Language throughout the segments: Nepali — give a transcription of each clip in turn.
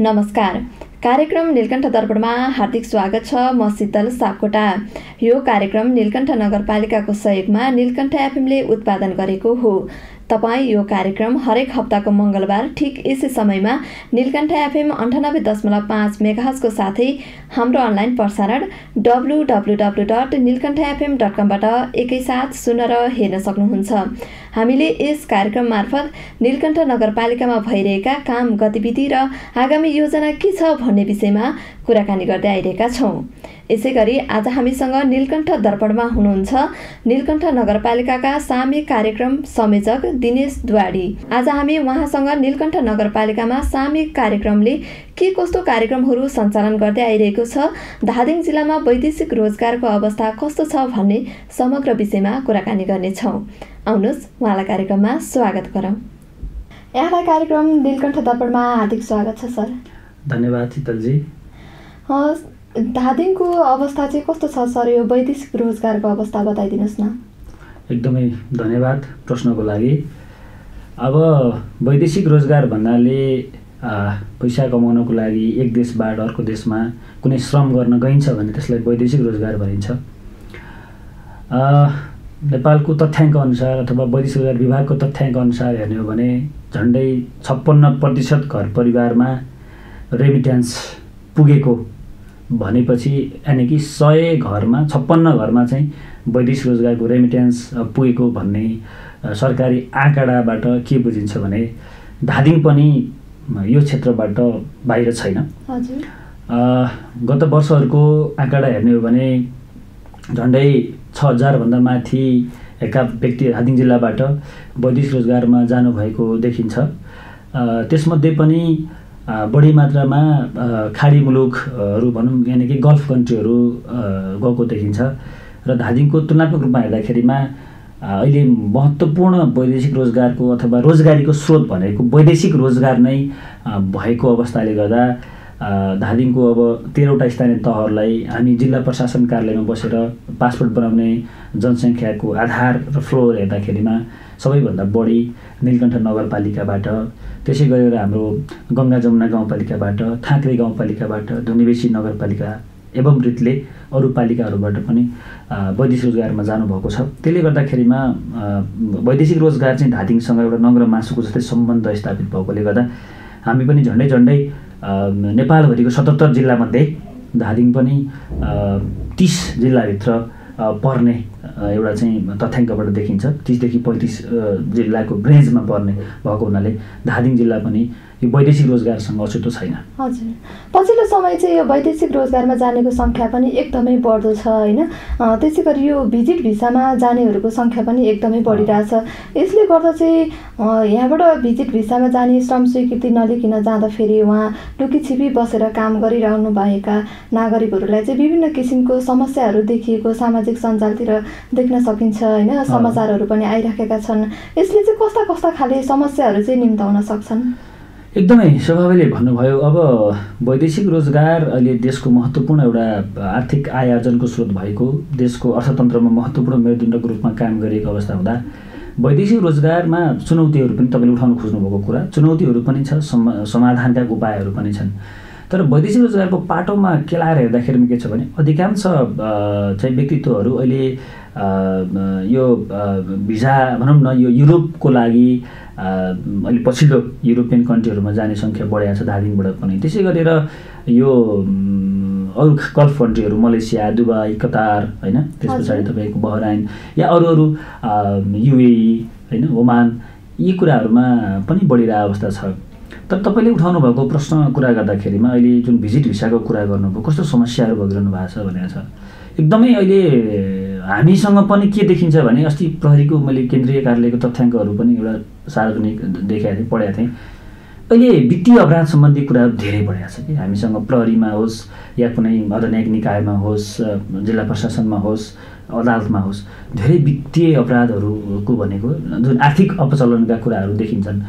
नमस्कार। कार्यक्रम नीलकण्ठ दर्पणमा हार्दिक स्वागत छ म शीतल सापकोटा। यो कार्यक्रम नीलकण्ठ नगरपालिकाको सहयोगमा नीलकण्ठ एफएमले उत्पादन गरेको हो। तपाईँ यो कार्यक्रम हरेक हप्ताको मङ्गलबार ठिक यसै समयमा नीलकण्ठ एफएम अन्ठानब्बे दशमलव पाँच मेगाहजको साथै हाम्रो अनलाइन प्रसारण W W W dot Neelkantha FM dot कमबाट एकैसाथ सुन्न र हेर्न सक्नुहुन्छ। हामीले यस कार्यक्रम मार्फत नीलकण्ठ नगरपालिकामा भइरहेका काम गतिविधि र आगामी योजना के छ भन्ने विषयमा कुराकानी गर्दै आइरहेका छौँ। यसै गरी आज हामीसँग नीलकण्ठ दर्पणमा हुनुहुन्छ। नीलकण्ठ नगरपालिकाका सामूहिक कार्यक्रम संयोजक दिनेश द्वाडी। आज हामी उहाँसँग नीलकण्ठ नगरपालिकामा सामूहिक कार्यक्रमले के कस्तो कार्यक्रमहरू सञ्चालन गर्दै आइरहेको छ धादिङ जिल्लामा वैदेशिक रोजगारको अवस्था कस्तो छ भन्ने समग्र विषयमा कुराकानी गर्नेछौँ। आउनुहोस् उहाँलाई कार्यक्रममा स्वागत गरौँ। यहाँलाई कार्यक्रम नीलकण्ठ दर्पणमा हार्दिक स्वागत छ सर। धन्यवाद शीतलजी धादिङको अवस्था चाहिँ कस्तो छ सर? यो वैदेशिक रोजगारको अवस्था बताइदिनुहोस् न। एकदमै धन्यवाद प्रश्नको लागि। अब वैदेशिक रोजगार भन्नाले पैसा कमाउनको लागि एक देशबाट अर्को देशमा कुनै श्रम गर्न गइन्छ भने त्यसलाई वैदेशिक रोजगार भनिन्छ। नेपालको तथ्याङ्क अनुसार अथवा वैदेशिक रोजगार विभागको तथ्याङ्क अनुसार हेर्ने हो भने झन्डै छप्पन्न प्रतिशत घर परिवारमा रेमिट्यान्स पुगेको भनेपछि यानि कि सय घरमा छप्पन्न घरमा चाहिँ वैदेशिक रोजगारको रेमिट्यान्स पुगेको भन्ने सरकारी आँकडाबाट के बुझिन्छ भने धादिङ पनि यो क्षेत्रबाट बाहिर छैन। गत वर्षहरूको आँकडा हेर्ने हो भने झन्डै छ हजारभन्दा माथि एका व्यक्ति धादिङ जिल्लाबाट वैदेशिक रोजगारमा जानुभएको देखिन्छ। त्यसमध्ये पनि बढी मात्रामा खाडी मुलुकहरू भनौँ यानि कि गल्फ कन्ट्रीहरू गएको देखिन्छ। र धादिङको तुलनात्मक रूपमा हेर्दाखेरिमा अहिले महत्त्वपूर्ण वैदेशिक रोजगारको अथवा रोजगारीको स्रोत भनेको वैदेशिक रोजगार नै भएको अवस्थाले गर्दा धादिङको अब तेह्रवटा स्थानीय तहहरूलाई हामी जिल्ला प्रशासन कार्यालयमा बसेर पासपोर्ट बनाउने जनसङ्ख्याको आधार र फ्लोर हेर्दाखेरिमा सबैभन्दा बढी नीलकण्ठ नगरपालिकाबाट त्यसै गरेर हाम्रो गङ्गा जमुना गाउँपालिकाबाट थाँक्रे गाउँपालिकाबाट धुनिवेशी नगरपालिका एवं रितले अरू पालिकाहरूबाट पनि वैदेशिक रोजगारमा जानुभएको छ। त्यसले गर्दाखेरिमा वैदेशिक रोजगार चाहिँ धादिङसँग एउटा नङ्ग्र मासुको जस्तै सम्बन्ध स्थापित भएकोले गर्दा हामी पनि झन्डै झन्डै नेपालभरिको सतहत्तर जिल्लामध्ये धादिङ पनि तिस जिल्लाभित्र पर्ने एउटा चाहिँ तथ्याङ्कबाट देखिन्छ। तिसदेखि पैँतिस जिल्लाको रेन्जमा पर्ने भएको हुनाले धादिङ जिल्ला पनि यो वैदेशिक रोजगारसँग अछुतो छैन। हजुर। पछिल्लो समय चाहिँ यो वैदेशिक रोजगारमा जानेको सङ्ख्या पनि एकदमै बढ्दो छ होइन? त्यसै गरी यो भिजिट भिसामा जानेहरूको सङ्ख्या पनि एकदमै बढिरहेछ। यसले गर्दा चाहिँ यहाँबाट भिजिट भिसामा जाने श्रम स्वीकृति नलिकन जाँदाखेरि उहाँ छिपी बसेर काम गरिरहनु भएका नागरिकहरूलाई चाहिँ विभिन्न किसिमको समस्याहरू देखिएको सामाजिक सञ्जालतिर देख्न सकिन्छ होइन? समाचारहरू पनि आइराखेका छन्। यसले चाहिँ कस्ता कस्ता खाले समस्याहरू चाहिँ निम्ताउन सक्छन्? एकदमै स्वभावले भन्नुभयो अब वैदेशिक रोजगार अहिले देशको महत्त्वपूर्ण एउटा आर्थिक आय स्रोत भएको देशको अर्थतन्त्रमा महत्त्वपूर्ण मेरुदण्डको रूपमा काम गरिएको अवस्था हुँदा वैदेशिक रोजगारमा चुनौतीहरू पनि तपाईँले उठाउनु खोज्नुभएको कुरा चुनौतीहरू पनि छ समाधानका उपायहरू पनि छन्। तर वैदेशिक रोजगारको पाटोमा केलाएर हेर्दाखेरि के छ भने अधिकांश चाहिँ व्यक्तित्वहरू अहिले यो भिजा भनौँ न यो युरोपको लागि अहिले पछिल्लो युरोपियन कन्ट्रीहरूमा जाने सङ्ख्या बढेको छ दार्जिलिङबाट पनि। त्यसै गरेर यो अरू गल्फ कन्ट्रीहरू मलेसिया दुबई कतार होइन त्यस पछाडि तपाईँको बहराइन या अरू अरू युए होइन ओमान यी कुराहरूमा पनि बढिरहेको अवस्था छ। तर तपाईँले उठाउनु भएको प्रश्न कुरा गर्दाखेरिमा अहिले जुन भिजिट भिसाको कुरा गर्नुभयो कस्तो समस्याहरू भइरहनु भएको छ भनेर छ। एकदमै अहिले हामीसँग पनि के देखिन्छ भने अस्ति प्रहरीको मैले केन्द्रीय कार्यालयको तथ्याङ्कहरू पनि एउटा सार्वजनिक देखाएको थिएँ पढाएको थिएँ। अहिले वित्तीय अपराध सम्बन्धी कुराहरू धेरै बढाएको छ कि। हामीसँग प्रहरीमा होस् या कुनै अर्धन्यायिक निकायमा होस् जिल्ला प्रशासनमा होस् अदालतमा होस् धेरै वित्तीय अपराधहरूको भनेको जुन आर्थिक अपचलनका कुराहरू देखिन्छन्।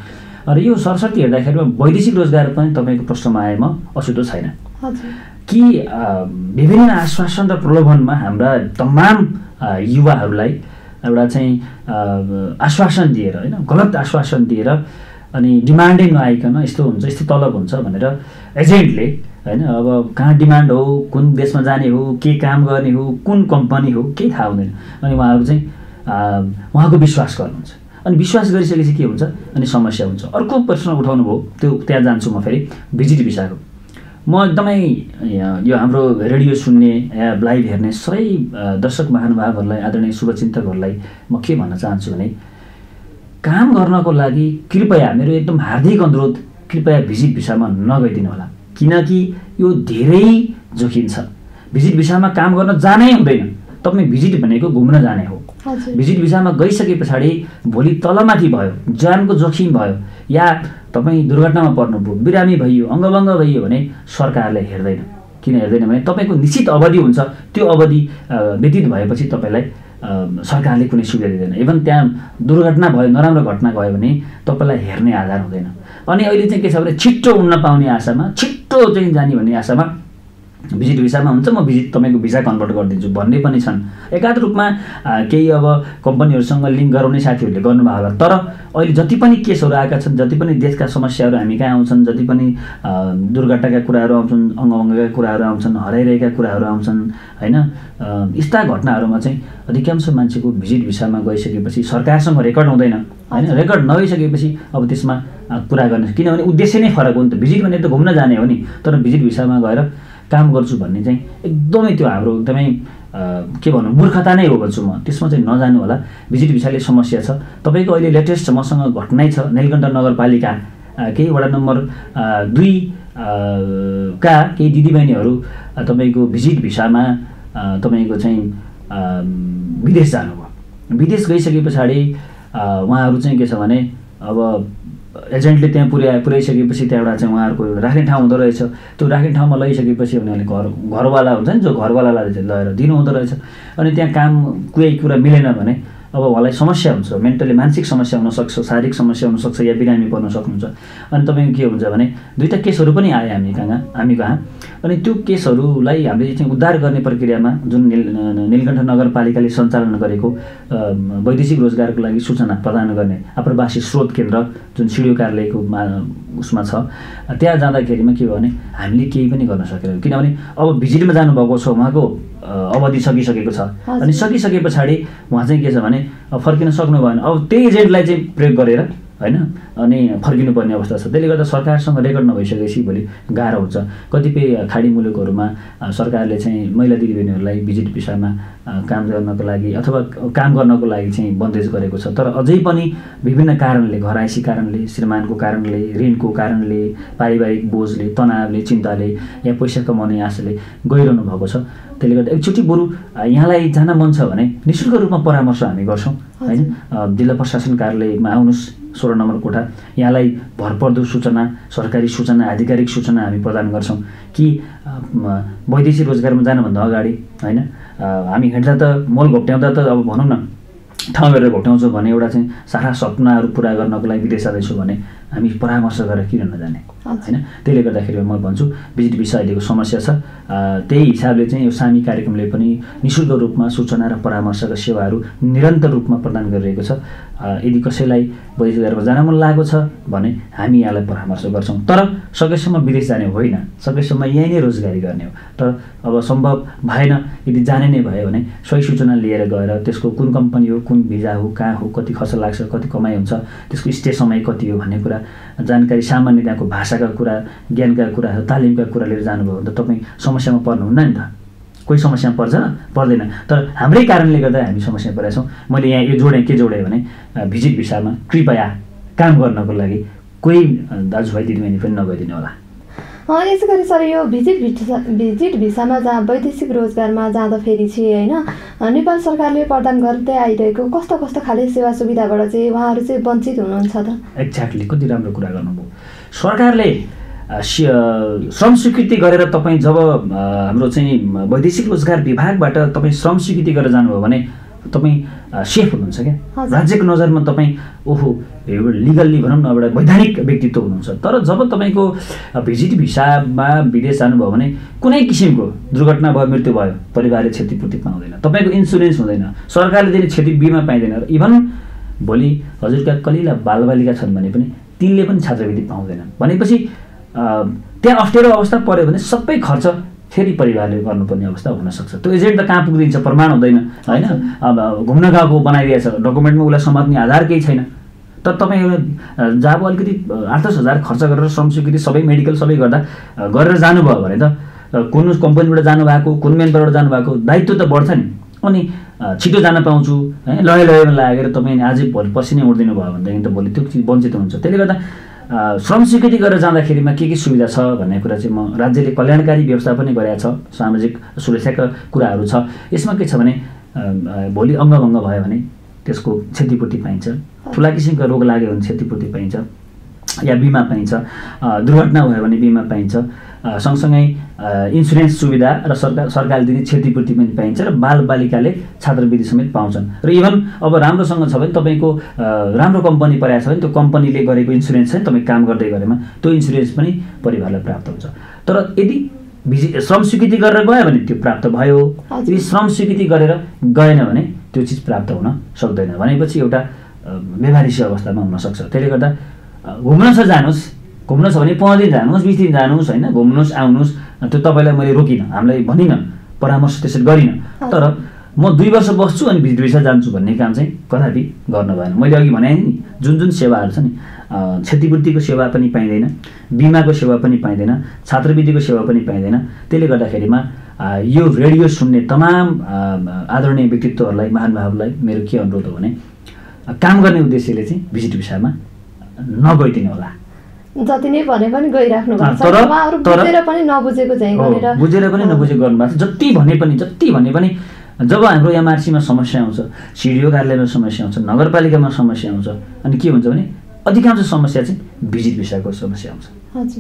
र यो सरस्वती हेर्दाखेरिमा वैदेशिक रोजगार पनि तपाईँको प्रश्नमा आएमा अछुतो छैन। कि विभिन्न आश्वासन र प्रलोभनमा हाम्रा तमाम युवाहरूलाई एउटा चाहिँ आश्वासन दिएर होइन गलत आश्वासन दिएर अनि डिमान्डै नआइकन यस्तो हुन्छ यस्तो तलब हुन्छ भनेर एजेन्टले होइन अब कहाँ डिमान्ड हो कुन देशमा जाने हो के काम गर्ने हो कुन कम्पनी हो केही थाहा हुँदैन। अनि उहाँहरू चाहिँ उहाँको विश्वास गर्नुहुन्छ। अनि विश्वास गरिसकेपछि के हुन्छ? अनि समस्या हुन्छ। अर्को प्रश्न उठाउनु भयो त्यो त्यहाँ जान्छु म फेरि भिजिट भिसाको। म एकदमै यो हाम्रो रेडियो सुन्ने लाइभ हेर्ने सबै दर्शक महानुभावहरूलाई आदरणीय शुभचिन्तकहरूलाई म के भन्न चाहन्छु भने काम गर्नको लागि कृपया मेरो एकदम हार्दिक अनुरोध कृपया भिजिट भिसामा नगइदिनु होला। किनकि यो धेरै जोखिम छ। भिजिट भिसामा काम गर्न जानै हुँदैन। तपाईँ भिजिट भनेको घुम्न जाने हो। भिजिट भिसामा गइसके पछाडि भोलि तलमाथि भयो ज्यानको जोखिम भयो या तपाईँ दुर्घटनामा पर्नुभयो बिरामी भइयो अङ्गभङ्ग भइयो भने सरकारले हेर्दैन। किन हेर्दैन भने तपाईँको निश्चित अवधि हुन्छ। त्यो अवधि व्यतीत भएपछि तपाईँलाई सरकारले कुनै सुविधा दिँदैन। इभन त्यहाँ दुर्घटना भयो नराम्रो घटना गयो भने तपाईँलाई हेर्ने आधार हुँदैन। अनि अहिले चाहिँ के छ भने छिट्टो उड्न पाउने आशामा छिट्टो चाहिँ जाने भन्ने आशामा भिजिट भिसामा हुन्छ म भिजिट तपाईँको भिसा कन्भर्ट गरिदिन्छु भन्ने पनि छन्। एकाध रूपमा केही अब कम्पनीहरूसँग लिङ्क गराउने साथीहरूले गर्नुभयो होला। तर अहिले जति पनि केसहरू आएका छन् जति पनि देशका समस्याहरू हामी कहाँ आउँछन् जति पनि दुर्घटनाका कुराहरू आउँछन् अङ्गभङ्गका कुराहरू आउँछन् हराइरहेका कुराहरू आउँछन् होइन यस्ता घटनाहरूमा चाहिँ अधिकांश मान्छेको भिजिट भिसामा गइसकेपछि सरकारसँग रेकर्ड हुँदैन होइन? रेकर्ड नभइसकेपछि अब त्यसमा कुरा गर्ने किनभने उद्देश्य नै फरक हो नि त। भिजिट भने त घुम्न जाने हो नि। तर भिजिट भिसामा गएर काम गर्छु भन्ने चाहिँ एकदमै त्यो हाम्रो एकदमै के भनौँ मूर्खता नै हो भन्छु म। त्यसमा चाहिँ नजानु होला। भिजिट भिसाले समस्या छ। तपाईँको अहिले लेटेस्ट मसँग घटनै छ नेलकण्ठ नगरपालिका केही वडा नम्बर दुई का केही दिदीबहिनीहरू तपाईँको भिजिट भिसामा तपाईँको चाहिँ विदेश जानुभयो। विदेश गइसके पछाडि उहाँहरू चाहिँ के छ भने अब एजेन्टले त्यहाँ पुर्याए पुऱ्याइसकेपछि त्यहाँबाट चाहिँ उहाँहरूको राख्ने ठाउँ हुँदो रहेछ। त्यो राख्ने ठाउँमा लैसकेपछि उनीहरूले घर घरवाला हुन्छ नि जो घरवालालाई लगेर दिनु हुँदो रहेछ। अनि त्यहाँ काम कुनै कुरा मिलेन भने अब उहाँलाई समस्या हुन्छ मेन्टली मानसिक समस्या हुनसक्छ शारीरिक समस्या हुनसक्छ या बिरामी पर्न सक्नुहुन्छ। अनि तपाईँको के हुन्छ भने दुईवटा केसहरू पनि आए हामी कहाँ हामी कहाँ। अनि त्यो केसहरूलाई हामीले चाहिँ उद्धार गर्ने प्रक्रियामा जुन निल निलकण्ठ नगरपालिकाले सञ्चालन गरेको वैदेशिक रोजगारको लागि सूचना प्रदान गर्ने आप्रवासी स्रोत केन्द्र जुन सिडिओ कार्यालयको उसमा छ। त्यहाँ जाँदाखेरिमा के भयो भने हामीले केही पनि गर्न सकेनौँ। किनभने अब भिजिटमा जानुभएको छ उहाँको अवधि सकिसकेको छ। अनि सकिसके पछाडि उहाँ चाहिँ के छ भने फर्किन सक्नु भएन अब त्यही एजेन्टलाई चाहिँ प्रयोग गरेर होइन? अनि फर्किनुपर्ने अवस्था छ। त्यसले गर्दा सरकारसँग रेकर्ड नभइसकेपछि भोलि गाह्रो हुन्छ। कतिपय खाडी मुलुकहरूमा सरकारले चाहिँ महिला दिदीबहिनीहरूलाई भिजिट भिसामा काम गर्नको लागि अथवा काम गर्नको लागि चाहिँ बन्देज गरेको छ। तर अझै पनि विभिन्न कारणले घराइसी कारणले श्रीमानको कारणले ऋणको कारणले पारिवारिक बोझले तनावले चिन्ताले या पैसा कमाउने आशाले गइरहनु भएको छ। त्यसले गर्दा एकचोटि बरु यहाँलाई जान मन छ भने नि शुल्क रूपमा परामर्श हामी गर्छौँ होइन? जिल्ला प्रशासन कार्यालयमा आउनुहोस्। सोह्र नम्बर कोठा? यहाँलाई भरपर्दो सूचना सरकारी सूचना आधिकारिक सूचना हामी प्रदान गर्छौँ कि वैदेशिक रोजगारमा जानुभन्दा अगाडि होइन? हामी हिँड्दा त मोल घोप्ट्याउँदा त अब भनौँ न ठाउँ हेरेर घोप्ट्याउँछु भने एउटा चाहिँ सारा सपनाहरू पुरा गर्नको लागि विदेश जाँदैछु भने हामी परामर्श गरेर किन नजाने? होइन? त्यसले गर्दाखेरि म भन्छु भिजिट भिसा अहिलेको समस्या छ। त्यही हिसाबले चाहिँ यो सामी कार्यक्रमले पनि नि शुल्क रूपमा सूचना र परामर्शका सेवाहरू निरन्तर रूपमा प्रदान गरिरहेको छ। यदि कसैलाई वैदेशिक गरेर जान मन लागेको छ भने हामी यहाँलाई परामर्श गर्छौँ। तर सकेसम्म विदेश जाने होइन। सकेसम्म यहीँ नै रोजगारी गर्ने हो। तर अब सम्भव भएन। यदि जाने नै भयो भने सही सूचना लिएर गएर त्यसको कुन कम्पनी हो कुन भिजा हो कहाँ हो कति खर्च लाग्छ कति कमाइ हुन्छ त्यसको स्टे समय कति हो भन्ने कुरा जानकारी सामान्य त्यहाँको भाषाका कुरा ज्ञानका कुराहरू तालिमका कुरा लिएर जानुभयो भने त तपाईँ समस्यामा पर्नुहुन्न नि त। कोही समस्यामा पर्छ? पर्दैन। तर हाम्रै कारणले गर्दा हामी समस्यामा परेका छौँ। मैले यहाँ यो जोडेँ के जोडेँ भने भिजिट भिसामा कृपया काम गर्नको लागि कोही दाजुभाइ दिदीबहिनी पनि नगइदिनु होला यसै गरी सर यो भिजिट भिसा भिजिट भिसामा जहाँ वैदेशिक रोजगारमा जाँदाखेरि चाहिँ होइन नेपाल सरकारले प्रदान गर्दै आइरहेको कस्तो कस्तो खाले सेवा सुविधाबाट चाहिँ उहाँहरू चाहिँ वञ्चित हुनुहुन्छ त? एक्ज्याक्टली कति राम्रो कुरा गर्नुभयो। सरकारले श्रम स्वीकृति गरेर तपाईँ जब हाम्रो चाहिँ वैदेशिक रोजगार विभागबाट तपाईँ श्रम स्वीकृति गरेर जानुभयो भने तपाईँ सेफ हुनुहुन्छ क्या? राज्यको नजरमा तपाईँ ओहो लिगल्ली भनौँ न एउटा वैधानिक व्यक्तित्व हुनुहुन्छ। तर जब तपाईँको भिजिट भिसामा विदेश जानुभयो भने कुनै किसिमको दुर्घटना भयो मृत्यु भयो परिवारले क्षतिपूर्ति पाउँदैन तपाईँको इन्सुरेन्स हुँदैन सरकारले दिने क्षति बिमा पाइँदैन र इभन भोलि हजुरका कलिला बालबालिका छन् भने पनि तिनले पनि छात्रवृत्ति पाउँदैनन्। भनेपछि त्यहाँ अप्ठ्यारो अवस्था पऱ्यो भने सबै खर्च फेरि परिवारले गर्नुपर्ने अवस्था हुनसक्छ। त्यो एजेन्ट त कहाँ पुगिदिन्छ? प्रमाण हुँदैन। होइन? अब घुम्न गएको बनाइदिएछ डकुमेन्टमा उसलाई समात्ने आधार केही छैन। तर तपाईँ एउटा जब अलिकति आठ दस हजार खर्च गरेर स्वीकृति सबै मेडिकल सबै गर्दा गरेर जानुभयो भने त कुन कम्पनीबाट जानुभएको कुन मेनबाट जानुभएको दायित्व त बढ्छ नि। अनि छिटो जान पाउँछु। है लय लयमा लागेर तपाईँ आजै भोलि पछि नै उठिदिनु भयो भनेदेखि त भोलि त्यो चिज वञ्चित हुन्छ। त्यसले गर्दा श्रम स्वीकृति गरेर जाँदाखेरिमा के के सुविधा छ भन्ने कुरा चाहिँ म राज्यले कल्याणकारी व्यवस्था पनि गरेका छ सामाजिक सुरक्षाका कुराहरू छ। यसमा के छ भने भोलि अङ्गभङ्ग भयो भने त्यसको क्षतिपूर्ति पाइन्छ। ठुला किसिमको रोग लाग्यो भने क्षतिपूर्ति पाइन्छ। या बिमा पाइन्छ। दुर्घटना भयो भने बिमा पाइन्छ। सँगसँगै इन्सुरेन्स सुविधा र सरकार सरकारले दिने क्षतिपूर्ति पनि पाइन्छ र बालबालिकाले छात्रवृत्ति समेत पाउँछन्। र इभन अब राम्रोसँग छ भने तपाईँको राम्रो कम्पनी परेको छ भने त्यो कम्पनीले गरेको इन्सुरेन्स चाहिँ तपाईँ काम गर्दै गरेमा त्यो इन्सुरेन्स पनि परिवारलाई प्राप्त हुन्छ। तर यदि श्रम स्वीकृति गरेर गयो भने त्यो प्राप्त भयो। यदि श्रम स्वीकृति गरेर गएन भने त्यो चिज प्राप्त हुन सक्दैन। भनेपछि एउटा व्यवहारिसी अवस्थामा हुनसक्छ। त्यसले गर्दा घुम्न छ जानुहोस्। घुम्न छ भने पन्ध्र दिन जानुहोस् बिस दिन जानुहोस् होइन? घुम्नुहोस् आउनुहोस्। त्यो तपाईँलाई मैले रोकिनँ। हामीलाई भनिनँ परामर्श त्यसरी गरिनँ। तर म दुई वर्ष बस्छु अनि भित्र भिसा जान्छु भन्ने काम चाहिँ कदापि गर्न भएन। मैले अघि भने नि जुन जुन सेवाहरू छ नि क्षतिपूर्तिको सेवा पनि पाइँदैन बिमाको सेवा पनि पाइँदैन छात्रवृत्तिको सेवा पनि पाइँदैन। त्यसले गर्दाखेरिमा यो रेडियो सुन्ने तमाम आदरणीय व्यक्तित्वहरूलाई महानुभावलाई मेरो के अनुरोध हो भने काम गर्ने उद्देश्यले चाहिँ भिजिट भिसामा नगइदिनु होला जति नै भने पनि गइराख्नु भएको छ। तर- उहाँहरू तर- बुझेर पनि नबुझेको चाहिँ हो, गरेर बुझेर पनि नबुझेको गर्नुभएको छ। जति भने पनि जति भने पनि जब हाम्रो एमआरसीमा समस्या आउँछ सिडिओ कार्यालयमा समस्या आउँछ नगरपालिकामा समस्या आउँछ अनि के हुन्छ भने अधिकांश समस्या चाहिँ भिजिट भिसाको समस्या आउँछ।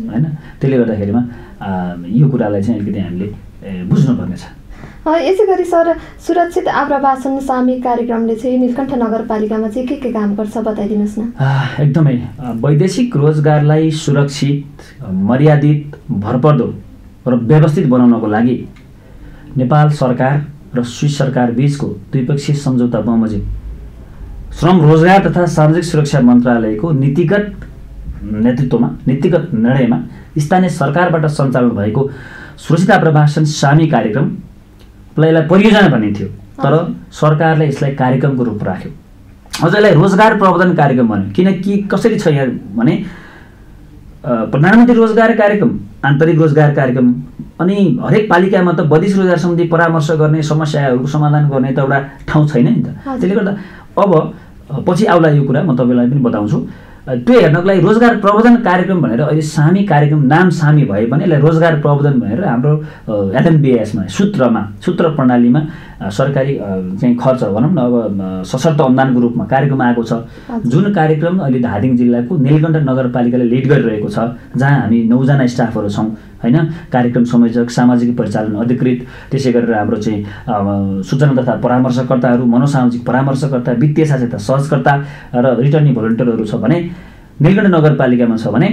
होइन? त्यसले गर्दाखेरिमा यो कुरालाई चाहिँ अलिकति हामीले ए, बुझ्नुपर्ने छ अ, यसै गरी सर सुरक्षित आप्रवासन सामूहिक कार्यक्रमले चाहिँ नीलकण्ठ नगरपालिकामा चाहिँ के के काम गर्छ बताइदिनुहोस् न। एकदमै। वैदेशिक रोजगारलाई सुरक्षित मर्यादित भरपर्दो र व्यवस्थित बनाउनको लागि नेपाल सरकार र स्विस सरकार बिचको द्विपक्षीय सम्झौता बमोजिम श्रम रोजगार तथा सामाजिक सुरक्षा मन्त्रालयको नीतिगत नेतृत्वमा नीतिगत निर्णयमा स्थानीय सरकारबाट सञ्चालन भएको सुरक्षित आप्रवासन सामी कार्यक्रमलाई यसलाई परियोजना भन्ने थियो। तर सरकारले यसलाई कार्यक्रमको रूप राख्यो। अझ यसलाई रोजगार प्रवर्धन कार्यक्रम भन्यो। किनकि कसरी छ यहाँ भने प्रधानमन्त्री रोजगार कार्यक्रम आन्तरिक रोजगार कार्यक्रम अनि हरेक पालिकामा त वैदेशिक रोजगार सम्बन्धी परामर्श गर्ने समस्याहरूको समाधान गर्ने त एउटा ठाउँ छैन नि त। त्यसले गर्दा अब पछि आउला यो कुरा म तपाईँलाई पनि बताउँछु। त्यो हेर्नको लागि रोजगार प्रवर्धन कार्यक्रम भनेर अहिले सामी कार्यक्रम नाम सामी भए पनि यसलाई रोजगार प्रवर्धन भनेर हाम्रो एलएनबिएसमा सूत्रमा सूत्र प्रणालीमा सरकारी चाहिँ खर्च भनौँ न अब अ, सशर्त अनुदानको रूपमा कार्यक्रम आएको छ। जुन कार्यक्रम अहिले धादिङ जिल्लाको नीलकण्ठ नगरपालिकाले लिड गरिरहेको छ जहाँ हामी नौजना स्टाफहरू छौँ होइन? कार्यक्रम संयोजक सामाजिक परिचालन अधिकृत त्यसै गरेर हाम्रो चाहिँ सूचना तथा परामर्शकर्ताहरू मनोसामाजिक परामर्शकर्ता वित्तीय सहायता सहजकर्ता र रिटर्निङ भोलिन्टियरहरू छ भने नीलकण्ठ नगरपालिकामा छ भने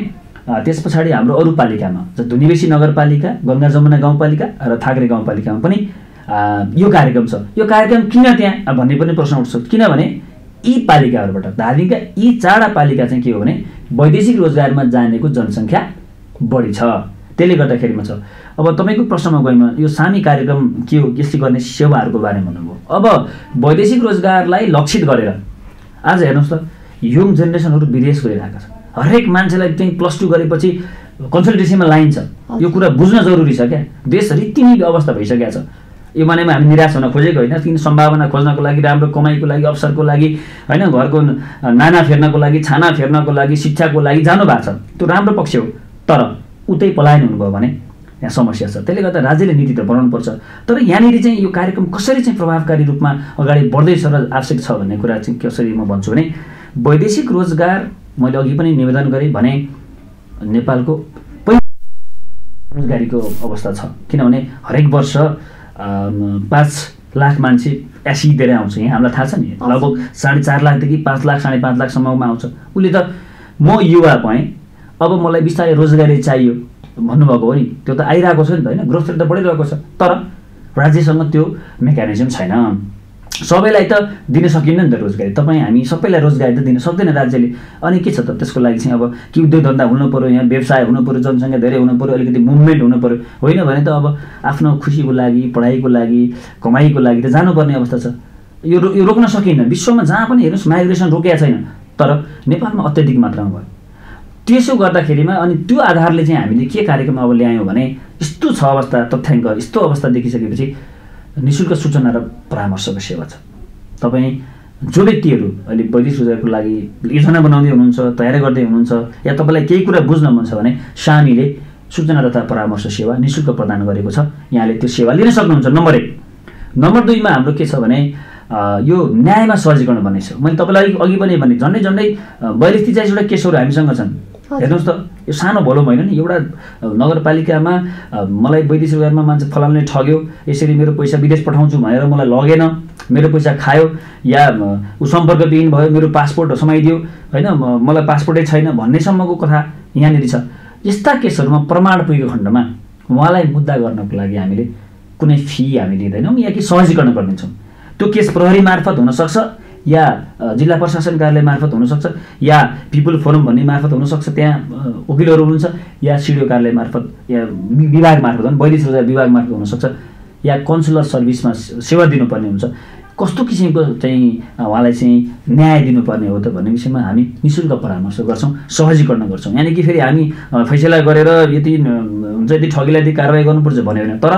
त्यस पछाडि हाम्रो अरू पालिकामा जस्तो निवेशी नगरपालिका गङ्गा जमुना गाउँपालिका र थाग्रे गाउँपालिकामा पनि यो कार्यक्रम छ। यो कार्यक्रम किन त्यहाँ? भन्ने पनि प्रश्न उठ्छ। किनभने यी पालिकाहरूबाट धादिङका यी चारवटा पालिका चाहिँ के हो भने वैदेशिक रोजगारमा जानेको जनसङ्ख्या बढी छ। त्यसले गर्दाखेरिमा छ। अब तपाईँको प्रश्नमा गएमा यो सामी कार्यक्रम के हो यसले गर्ने सेवाहरूको बारेमा भन्नुभयो। अब वैदेशिक रोजगारलाई लक्षित गरेर आज हेर्नुहोस् त यङ जेनेरेसनहरू विदेश गइरहेका छन्। हरेक मान्छेलाई चाहिँ प्लस टू गरेपछि कन्सल्टेन्सीमा लाइन छ। यो कुरा बुझ्न जरुरी छ क्या? देश रीतिनी अवस्था भइसकेको छ। यो मानेमा हामी निराश हुन खोजेको होइन किन सम्भावना खोज्नको लागि राम्रो कमाइको लागि अवसरको लागि होइन घरको नाना फेर्नको लागि छाना फेर्नको लागि शिक्षाको लागि जानु भएको छ। त्यो राम्रो पक्ष हो तर उतै पलायन हुनुभयो भने यहाँ समस्या छ। त्यसले गर्दा राज्यले नीति त बनाउनुपर्छ तर यहाँनिर चाहिँ यो कार्यक्रम कसरी चाहिँ प्रभावकारी रूपमा अगाडि बढ्दैछ र आवश्यक छ भन्ने कुरा चाहिँ कसरी म भन्छु भने वैदेशिक रोजगार मैले अघि पनि निवेदन गरेँ भने नेपालको पहिलो रोजगारीको अवस्था छ। किनभने हरेक वर्ष पाँच लाख मान्छे एसी दिएर आउँछ। यहाँ हामीलाई थाहा छ नि। लगभग साढे चार लाखदेखि पाँच लाख साढे पाँच लाखसम्ममा आउँछ। उसले त म युवा भएँ अब मलाई बिस्तारै रोजगारी चाहियो। भन्नुभएको हो नि? त्यो त आइरहेको छ नि त होइन? ग्रोथ रेट त बढिरहेको छ। तर राज्यसँग त्यो मेकानिजम छैन। सबैलाई त दिन सकिन्न नि त रोजगारी। तपाईँ हामी सबैलाई रोजगारी त दिन सक्दैन राज्यले। अनि के छ त? त्यसको लागि चाहिँ अब कि उद्योग धन्दा हुनु पऱ्यो यहाँ व्यवसाय हुनु पऱ्यो जनसङ्ख्या धेरै हुनु पऱ्यो अलिकति मुभमेन्ट हुनु पऱ्यो होइन भने त अब आफ्नो खुसीको लागि पढाइको लागि कमाइको लागि त जानुपर्ने अवस्था छ। यो यो रोक्न सकिन्न। विश्वमा जहाँ पनि हेर्नुहोस् माइग्रेसन रोकेको छैन। तर नेपालमा अत्याधिक मात्रामा भयो। त्यसो गर्दाखेरिमा अनि त्यो आधारले चाहिँ हामीले के कार्यक्रम अब ल्यायौँ भने यस्तो छ अवस्था तथ्याङ्क यस्तो अवस्था देखिसकेपछि नि शुल्क सूचना र परामर्शको सेवा छ। तपाईँ जो व्यक्तिहरू अहिले वैदिक रोजगारको लागि योजना बनाउँदै हुनुहुन्छ तयारी गर्दै हुनुहुन्छ या तपाईँलाई केही कुरा बुझ्न मन छ भने सानीले सूचना तथा परामर्श सेवा नि शुल्क प्रदान गरेको छ। यहाँले त्यो सेवा लिन सक्नुहुन्छ। नम्बर एक। नम्बर दुईमा हाम्रो के छ भने यो न्यायमा सहजीकरण भन्ने छ। मैले तपाईँलाई अघि पनि भने झन्डै झन्डै बयालिस तिचालिसवटा केसहरू हामीसँग छन्। हेर्नुहोस् त यो सानो भलो होइन नि एउटा नगरपालिकामा मलाई वैदेशिक रोजगारमा मान्छे फलामले ठग्यो यसरी मेरो पैसा विदेश पठाउँछु भनेर मलाई लगेन मेरो पैसा खायो या ऊ सम्पर्कविहीन भयो मेरो पासपोर्ट समाइदियो होइन मलाई पासपोर्टै छैन भन्नेसम्मको कथा यहाँनिर छ। यस्ता केसहरूमा प्रमाण पुगेको खण्डमा उहाँलाई मुद्दा गर्नको लागि हामीले कुनै फी हामी लिँदैनौँ या कि सहजीकरण गरिदिन्छौँ त्यो केस प्रहरी मार्फत हुनसक्छ या जिल्ला प्रशासन कार्यालय मार्फत हुनसक्छ या पिपुल फोरम भन्ने मार्फत हुनसक्छ त्यहाँ वकिलहरू हुनुहुन्छ या सिडिओ कार्यालय मार्फत या विभाग मार्फत वैदेशिक रोजगार विभाग मार्फत हुनसक्छ या कन्सुलर सर्भिसमा सेवा दिनुपर्ने हुन्छ। कस्तो किसिमको चाहिँ उहाँलाई चाहिँ न्याय दिनुपर्ने हो त भन्ने विषयमा हामी नि शुल्क परामर्श गर्छौँ सहजीकरण गर्छौँ। यानि कि फेरि हामी फैसला गरेर यति हुन्छ यति ठगीलाई यति कारवाही गर्नुपर्छ भन्यो भने तर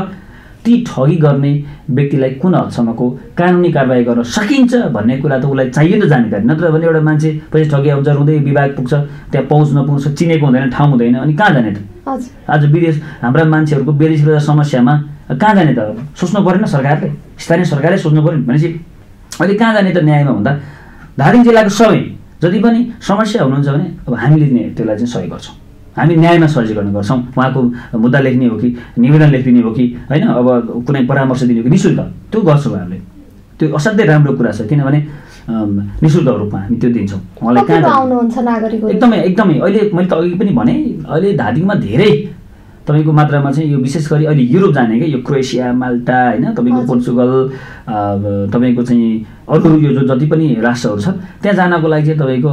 ती ठगी गर्ने व्यक्तिलाई कुन हदसम्मको कानुनी कारवाही गर्न सकिन्छ भन्ने कुरा त उसलाई चाहियो नि त जानकारी। नत्र भने एउटा मान्छे पैसा ठगी आउँछ हुँदै विभाग पुग्छ त्यहाँ पहुँच नपुग्छ चिनेको हुँदैन ठाउँ हुँदैन अनि कहाँ जाने त? आज विदेश हाम्रा मान्छेहरूको विदेश समस्यामा कहाँ जाने त? सोच्नु परेन सरकारले? स्थानीय सरकारले सोच्नु पऱ्यो भनेपछि अहिले कहाँ जाने त न्यायमा भन्दा? धादिङ जिल्लाको सबै जति पनि समस्या हुनुहुन्छ भने अब हामीले त्यसलाई चाहिँ सहयोग गर्छौँ। हामी न्यायमा सहजीकरण गर्छौँ। उहाँको मुद्दा लेख्ने हो कि निवेदन लेखिदिने हो कि होइन? अब कुनै परामर्श दिने हो कि? नि शुल्क त्यो गर्छौँ हामीले। त्यो असाध्यै राम्रो कुरा छ किनभने नि शुल्क रूपमा हामी त्यो दिन्छौँ। उहाँलाई कहाँ एकदमै एकदमै। अहिले मैले त अघि पनि भने अहिले धादिङमा धेरै। तपाईँको मात्रामा चाहिँ यो विशेष गरी अहिले युरोप जाने क्या यो क्रोएसिया माल्टा होइन? तपाईँको पोर्चुगल तपाईँको चाहिँ अरू यो जो जति पनि राष्ट्रहरू छ त्यहाँ जानको लागि चाहिँ तपाईँको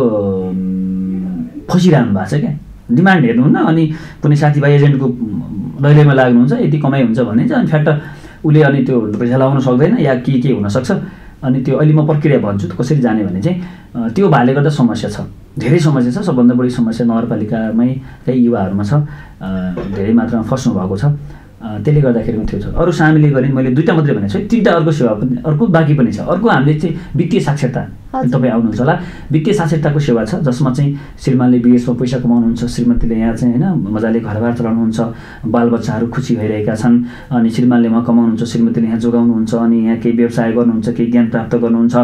फसिरहनु भएको छ क्या। डिमान्ड हेर्नुहुन्न अनि कुनै साथीभाइ एजेन्टको दैलेमा लाग्नुहुन्छ यति कमाइ हुन्छ भने चाहिँ अनि फ्याक्ट उसले अनि त्यो पैसा लगाउन सक्दैन या के के हुनसक्छ। अनि त्यो अहिले म प्रक्रिया भन्छु कसरी जाने भने चाहिँ त्यो भाले गर्दा समस्या छ। धेरै समस्या छ सबभन्दा बढी समस्या नगरपालिकामै चाहिँ युवाहरूमा छ। धेरै मात्रामा फस्नु भएको छ। त्यसले गर्दाखेरि त्यो छ। अरू सामेलले गरेँ मैले दुइटा मात्रै भनेको छु तिनवटा अर्को सेवा पनि अर्को बाँकी पनि छ। अर्को हामीले चाहिँ वित्तीय साक्षरता तपाईँ आउनुहुन्छ होला। वित्तीय साक्षरताको सेवा छ जसमा चाहिँ श्रीमानले विदेशमा पैसा कमाउनुहुन्छ श्रीमतीले यहाँ चाहिँ होइन मजाले घरबार चलाउनुहुन्छ बालबच्चाहरू खुसी भइरहेका छन् अनि श्रीमानले उहाँ कमाउनुहुन्छ श्रीमतीले यहाँ जोगाउनुहुन्छ अनि यहाँ केही व्यवसाय गर्नुहुन्छ केही ज्ञान प्राप्त गर्नुहुन्छ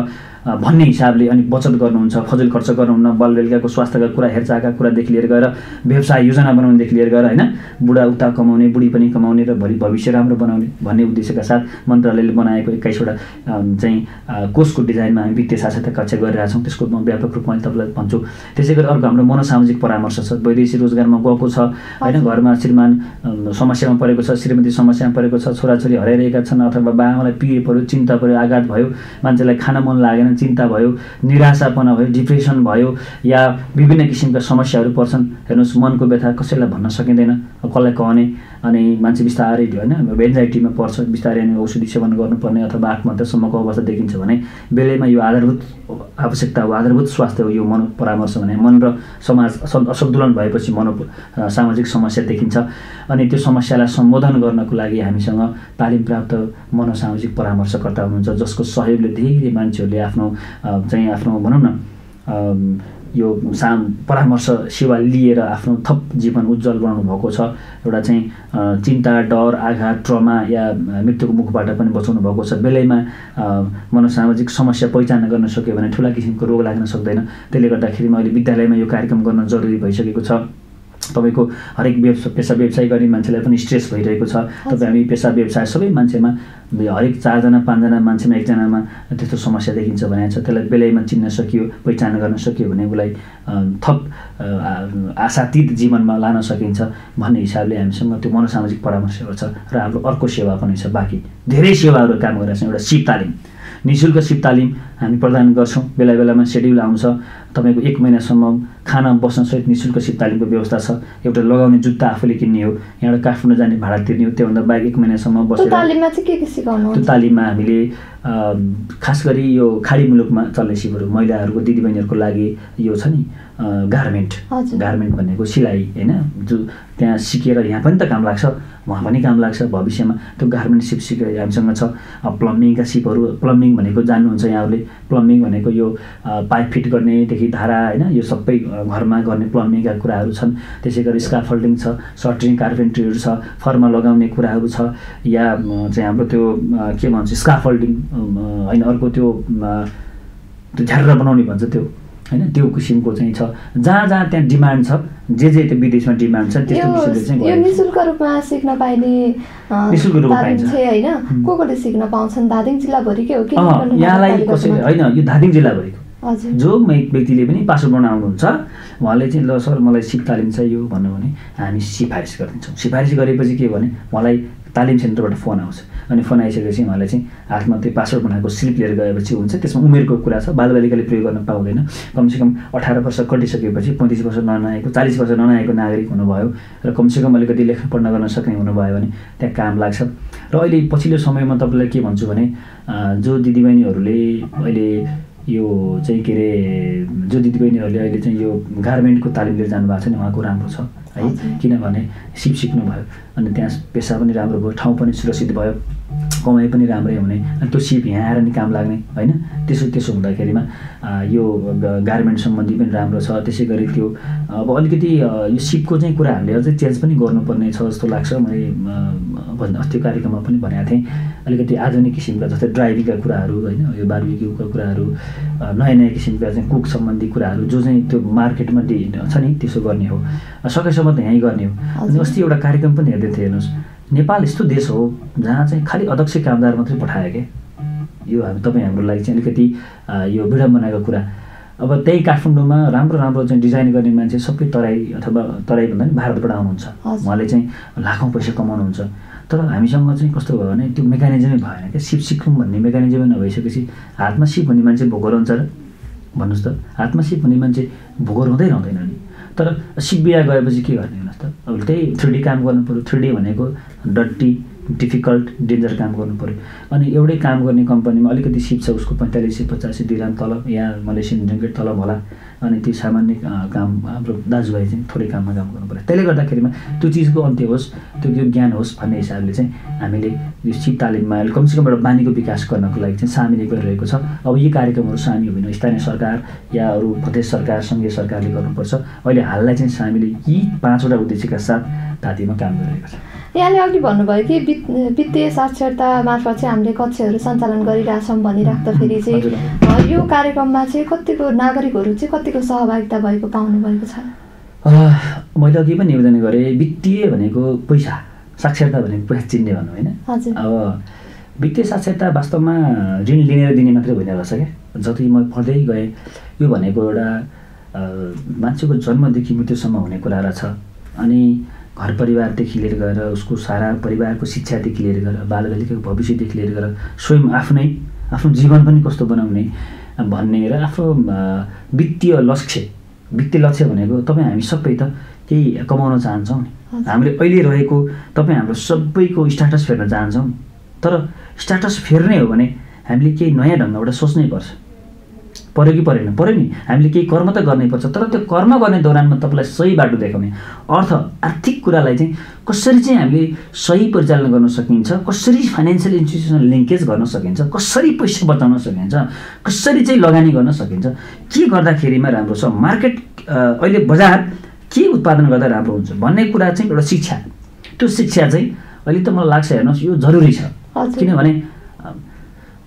भन्ने हिसाबले अनि बचत गर्नुहुन्छ फजुल खर्च गर्नुहुन्न बालबेलुकाको स्वास्थ्यका कुरा हेरचाहका कुरादेखि लिएर गएर व्यवसाय योजना बनाउनेदेखि लिएर गएर होइन बुढा उता कमाउने बुढी पनि कमाउने र भोलि भविष्य राम्रो बनाउने भन्ने उद्देश्यका साथ मन्त्रालयले बनाएको एक्काइसवटा चाहिँ कोषको डिजाइनमा हामी वित्तीय साक्षरता कक्षा गरिरहेको छौँ त्यसको म व्यापक रूपमा तपाईँलाई भन्छु। त्यसै गरी अर्को हाम्रो मनोसामाजिक परामर्श छ। वैदेशिक रोजगारमा गएको छ। होइन घरमा श्रीमान समस्यामा परेको छ श्रीमती समस्यामा परेको छ छोराछोरी हराइरहेका छन् अथवा बाबालाई पिए पऱ्यो चिन्ता पऱ्यो आघात भयो मान्छेलाई खान मन लागेन चिन्ता भयो निराशापना भयो डिप्रेसन भयो या विभिन्न किसिमका समस्याहरू पर्छन्। हेर्नुहोस् मनको व्यथा कसैलाई भन्न सकिँदैन कसलाई कहने। अनि मान्छे बिस्तारै होइन? एन्जाइटीमा पर्छ बिस्तारै अनि औषधि सेवन गर्नुपर्ने अथवा आत्महत्यासम्मको अवस्था देखिन्छ भने बेलैमा यो आधारभूत आवश्यकता हो आधारभूत स्वास्थ्य हो यो मन परामर्श भने। मन र समाज असन्तुलन भएपछि मनो सामाजिक समस्या देखिन्छ। अनि त्यो समस्यालाई सम्बोधन गर्नको लागि हामीसँग तालिम प्राप्त मनोसामाजिक परामर्शकर्ता हुनुहुन्छ जसको सहयोगले धेरै मान्छेहरूले आफ्नो चाहिँ आफ्नो भनौँ न यो सा परामर्श सेवा लिएर आफ्नो थप जीवन उज्जवल बनाउनु भएको छ। एउटा चाहिँ चिन्ता डर आघात ट्रमा या मृत्युको मुखबाट पनि बचाउनु भएको छ। बेलैमा मनोसामाजिक समस्या पहिचान गर्न सक्यो भने ठुला किसिमको रोग लाग्न सक्दैन। त्यसले गर्दाखेरि मैले विद्यालयमा यो कार्यक्रम गर्न जरुरी भइसकेको छ। तपाईँको हरेक व्यवसाय पेसा व्यवसाय गर्ने मान्छेलाई पनि स्ट्रेस भइरहेको छ। तपाईँ हामी पेसा व्यवसाय सबै मान्छेमा हरेक चारजना पाँचजना मान्छेमा एकजनामा त्यस्तो समस्या देखिन्छ भने छ त्यसलाई बेलैमा चिन्न सकियो पहिचान गर्न सकियो भने उसलाई थप आशातीत जीवनमा लान सकिन्छ भन्ने हिसाबले हामीसँग त्यो मनोसामाजिक परामर्शहरू छ र हाम्रो अर्को सेवा पनि छ बाँकी। धेरै सेवाहरू काम गरेर छ एउटा सिप तालिम। नि शुल्क सिप तालिम हामी प्रदान गर्छौँ। बेला बेलामा सेड्युल आउँछ। तपाईँको एक महिनासम्म खाना बस्नसहित नि शुल्क सिप तालिमको व्यवस्था छ। एउटा लगाउने जुत्ता आफूले किन्ने हो। यहाँबाट काठमाडौँ जाने भाडा तिर्ने हो। त्योभन्दा बाहेक एक महिनासम्म बसेर तालिममा चाहिँ के के सिकाउनु त्यो तालिममा हामीले खास गरी यो खाडी मुलुकमा चल्ने सिपहरू महिलाहरूको दिदीबहिनीहरूको लागि यो छ नि गार्मेन्ट। गार्मेन्ट भनेको सिलाइ होइन? जो त्यहाँ सिकेर यहाँ पनि त काम लाग्छ उहाँ पनि काम लाग्छ भविष्यमा त्यो गार्मेन्ट सिप सिकेर हामीसँग छ। प्लम्बिङका सिपहरू प्लम्बिङ भनेको जान्नुहुन्छ यहाँहरूले। प्लम्बिङ भनेको यो पाइप फिट गर्नेदेखि धारा होइन? यो सबै घरमा गर्ने प्लम्बिङका कुराहरू छन् त्यसै गरी स्काफोल्डिङ छ सटरिङ कार्पेन्ट्रीहरू छ फर्मा लगाउने कुराहरू छ या चाहिँ हाम्रो त्यो के भन्छ स्काफोल्डिङ होइन अर्को त्यो त्यो झ्यार बनाउने भन्छ त्यो होइन त्यो किसिमको चाहिँ छ जहाँ जहाँ त्यहाँ डिमान्ड छ जे जे त्यो विदेशमा डिमान्ड छ त्यस्तो चाहिँ यो। निशुल्क रूपमा सिक्न पाइने निशुल्क रूपमा पाइन्छ। होइन। को सिक्न पाउँछन् धादिङ जिल्लाभरिकै हो कि यहाँलाई कसैले? होइन यो धादिङ जिल्लाभरिको जो मै- व्यक्तिले पनि पासपोर्ट बनाउनु आउनुहुन्छ उहाँले चाहिँ ल सर मलाई सिप तालिम चाहियो भन्यो भने हामी सिफारिस गरिदिन्छौँ सिफारिस गरेपछि के भने उहाँलाई तालिम सेन्टरबाट फोन आउँछ। अनि फोन आइसकेपछि उहाँलाई चाहिँ हातमा त्यो पासपोर्ट बनाएको स्लिप लिएर गएपछि हुन्छ। त्यसमा उमेरको कुरा छ बालबालिकाले प्रयोग गर्न पाउँदैन। कमसेकम अठार वर्ष कटिसकेपछि पैँतिस वर्ष ननाएको चालिस वर्ष ननाएको नागरिक हुनुभयो र कमसेकम अलिकति लेख्न पढ्न गर्न सक्ने हुनुभयो भने त्यहाँ काम लाग्छ। र अहिले पछिल्लो समयमा तपाईँलाई के भन्छु भने जो दिदीबहिनीहरूले अहिले यो चाहिँ के अरे जो दिदीबहिनीहरूले अहिले चाहिँ यो गार्मेन्टको तालिम लिएर जानुभएको छ नि उहाँको राम्रो छ है। किनभने सिप सिक्नुभयो। अनि त्यहाँ पेसा पनि राम्रो भयो ठाउँ पनि सुरक्षित भयो। कमाइ पनि राम्रै हुने अनि त्यो सिप यहाँ आएर नि काम लाग्ने होइन? त्यसो त्यसो हुँदाखेरिमा यो गार्मेन्ट सम्बन्धी पनि राम्रो छ। त्यसै गरी त्यो अब अलिकति यो सिपको चाहिँ कुरा हामीले अझै चेन्ज पनि गर्नुपर्ने छ जस्तो लाग्छ। मैले भन्- अस्ति कार्यक्रममा पनि भनेको थिएँ। अलिकति आधुनिक किसिमका जस्तै ड्राइभिङका कुराहरू होइन? यो बार्बिक्यूका कुराहरू नयाँ नयाँ किसिमका चाहिँ कुक सम्बन्धी कुराहरू जो चाहिँ त्यो मार्केटमा छ नि त्यसो गर्ने हो। सकेसम्म त यहीँ गर्ने हो। अनि। अस्ति एउटा कार्यक्रम पनि हेर्दै थिएँ हेर्नुहोस्। नेपाल यस्तो देश हो जहाँ चाहिँ खालि अध्यक्ष कामदार मात्रै पठायो क्या यो हामी तपाईँ हाम्रो लागि चाहिँ अलिकति यो विडम्बनाको कुरा। अब त्यही काठमाडौँमा राम्रो राम्रो चाहिँ डिजाइन गर्ने मान्छे सबै तराई अथवा तराई भन्दा पनि भारतबाट आउनुहुन्छ। उहाँले चाहिँ लाखौँ पैसा कमाउनुहुन्छ। तर हामीसँग चाहिँ कस्तो भयो भने त्यो मेकानिजमै भएन क्या सिप सिक्नु भन्ने मेकानिजमै नभइसकेपछि हातमा सिप भन्ने मान्छे भोगो रहन्छ र? भन्नुहोस् त। हातमा सिप भन्ने मान्छे भोगो रहँदै रहँदैन नि। तर सिप बिहा गएपछि के गर्ने? अब त्यही थ्री काम गर्नु पऱ्यो। थ्री भनेको डट्टी डिफिकल्ट डेन्जर काम गर्नु पऱ्यो। अनि एउटै काम गर्ने कम्पनीमा अलिकति सिप छ उसको पैँतालिस सय पचासी दिराम तलब यहाँ मलेसियन ड्रिङ्केट तलब होला। अनि त्यो सामान्य काम हाम्रो दाजुभाइ चाहिँ थोरै काममा काम गर्नु पऱ्यो। त्यसले गर्दाखेरिमा त्यो चिजको अन्त्य होस् त्यो त्यो ज्ञान होस् भन्ने हिसाबले चाहिँ हामीले यो सिप तालिममा अहिले कमसेकम एउटा बानीको विकास गर्नको लागि चाहिँ सामेल गरिरहेको छ। अब यी कार्यक्रमहरू सामेल होइन स्थानीय सरकार या अरू प्रदेश सरकार सङ्घीय सरकारले गर्नुपर्छ। अहिले हाललाई चाहिँ हामीले यी पाँचवटा उद्देश्यका साथ धातीमा काम गरिरहेको छ। यहाँले अघि भन्नुभयो कि वित वित्तीय साक्षरता मार्फत चाहिँ हामीले कक्षाहरू सञ्चालन गरिरहेछौँ भनिराख्दाखेरि चाहिँ यो कार्यक्रममा चाहिँ कतिको नागरिकहरू चाहिँ कतिको सहभागिता भएको पाउनु भएको छ? मैले अघि पनि निवेदन गरेँ वित्तीय भनेको पैसा साक्षरता भनेको पैसा चिन्ने भनौँ होइन? अब वित्तीय साक्षरता वास्तवमा ऋण लिने र दिने मात्रै होइन रहेछ क्या। जति म पढ्दै गएँ यो भनेको एउटा मान्छेको जन्मदेखि मृत्युसम्म हुने कुरा रहेछ अनि घर परिवारदेखि लिएर गएर उसको सारा परिवारको शिक्षादेखि लिएर गएर बालबालिकाको भविष्यदेखि लिएर गएर स्वयं आफ्नै आफ्नो जीवन पनि कस्तो बनाउने भन्ने र आफ्नो वित्तीय लक्ष्य वित्तीय लक्ष्य भनेको तपाईँ हामी सबै त केही कमाउन चाहन्छौँ नि। हामीले अहिले रहेको तपाईँ हाम्रो सबैको स्ट्याटस फेर्न चाहन्छौँ तर स्ट्याटस फेर्ने हो भने हामीले केही नयाँ ढङ्गबाट सोच्नै पर्छ। पऱ्यो कि परेन? पऱ्यो नि। हामीले केही कर्म त गर्नै पर्छ तर त्यो कर्म गर्ने दौरानमा तपाईँलाई सही बाटो देखाउने। अर्थ आर्थिक कुरालाई चाहिँ कसरी चाहिँ हामीले सही परिचालन गर्न सकिन्छ कसरी फाइनेन्सियल इन्स्टिट्युसन लिङ्केज गर्न सकिन्छ कसरी पैसा बचाउन सकिन्छ कसरी चाहिँ लगानी गर्न सकिन्छ के गर्दाखेरिमा राम्रो छ मार्केट अहिले बजार के उत्पादन गर्दा राम्रो हुन्छ भन्ने कुरा चाहिँ एउटा शिक्षा। त्यो शिक्षा चाहिँ अहिले त मलाई लाग्छ हेर्नुहोस् यो जरुरी छ। किनभने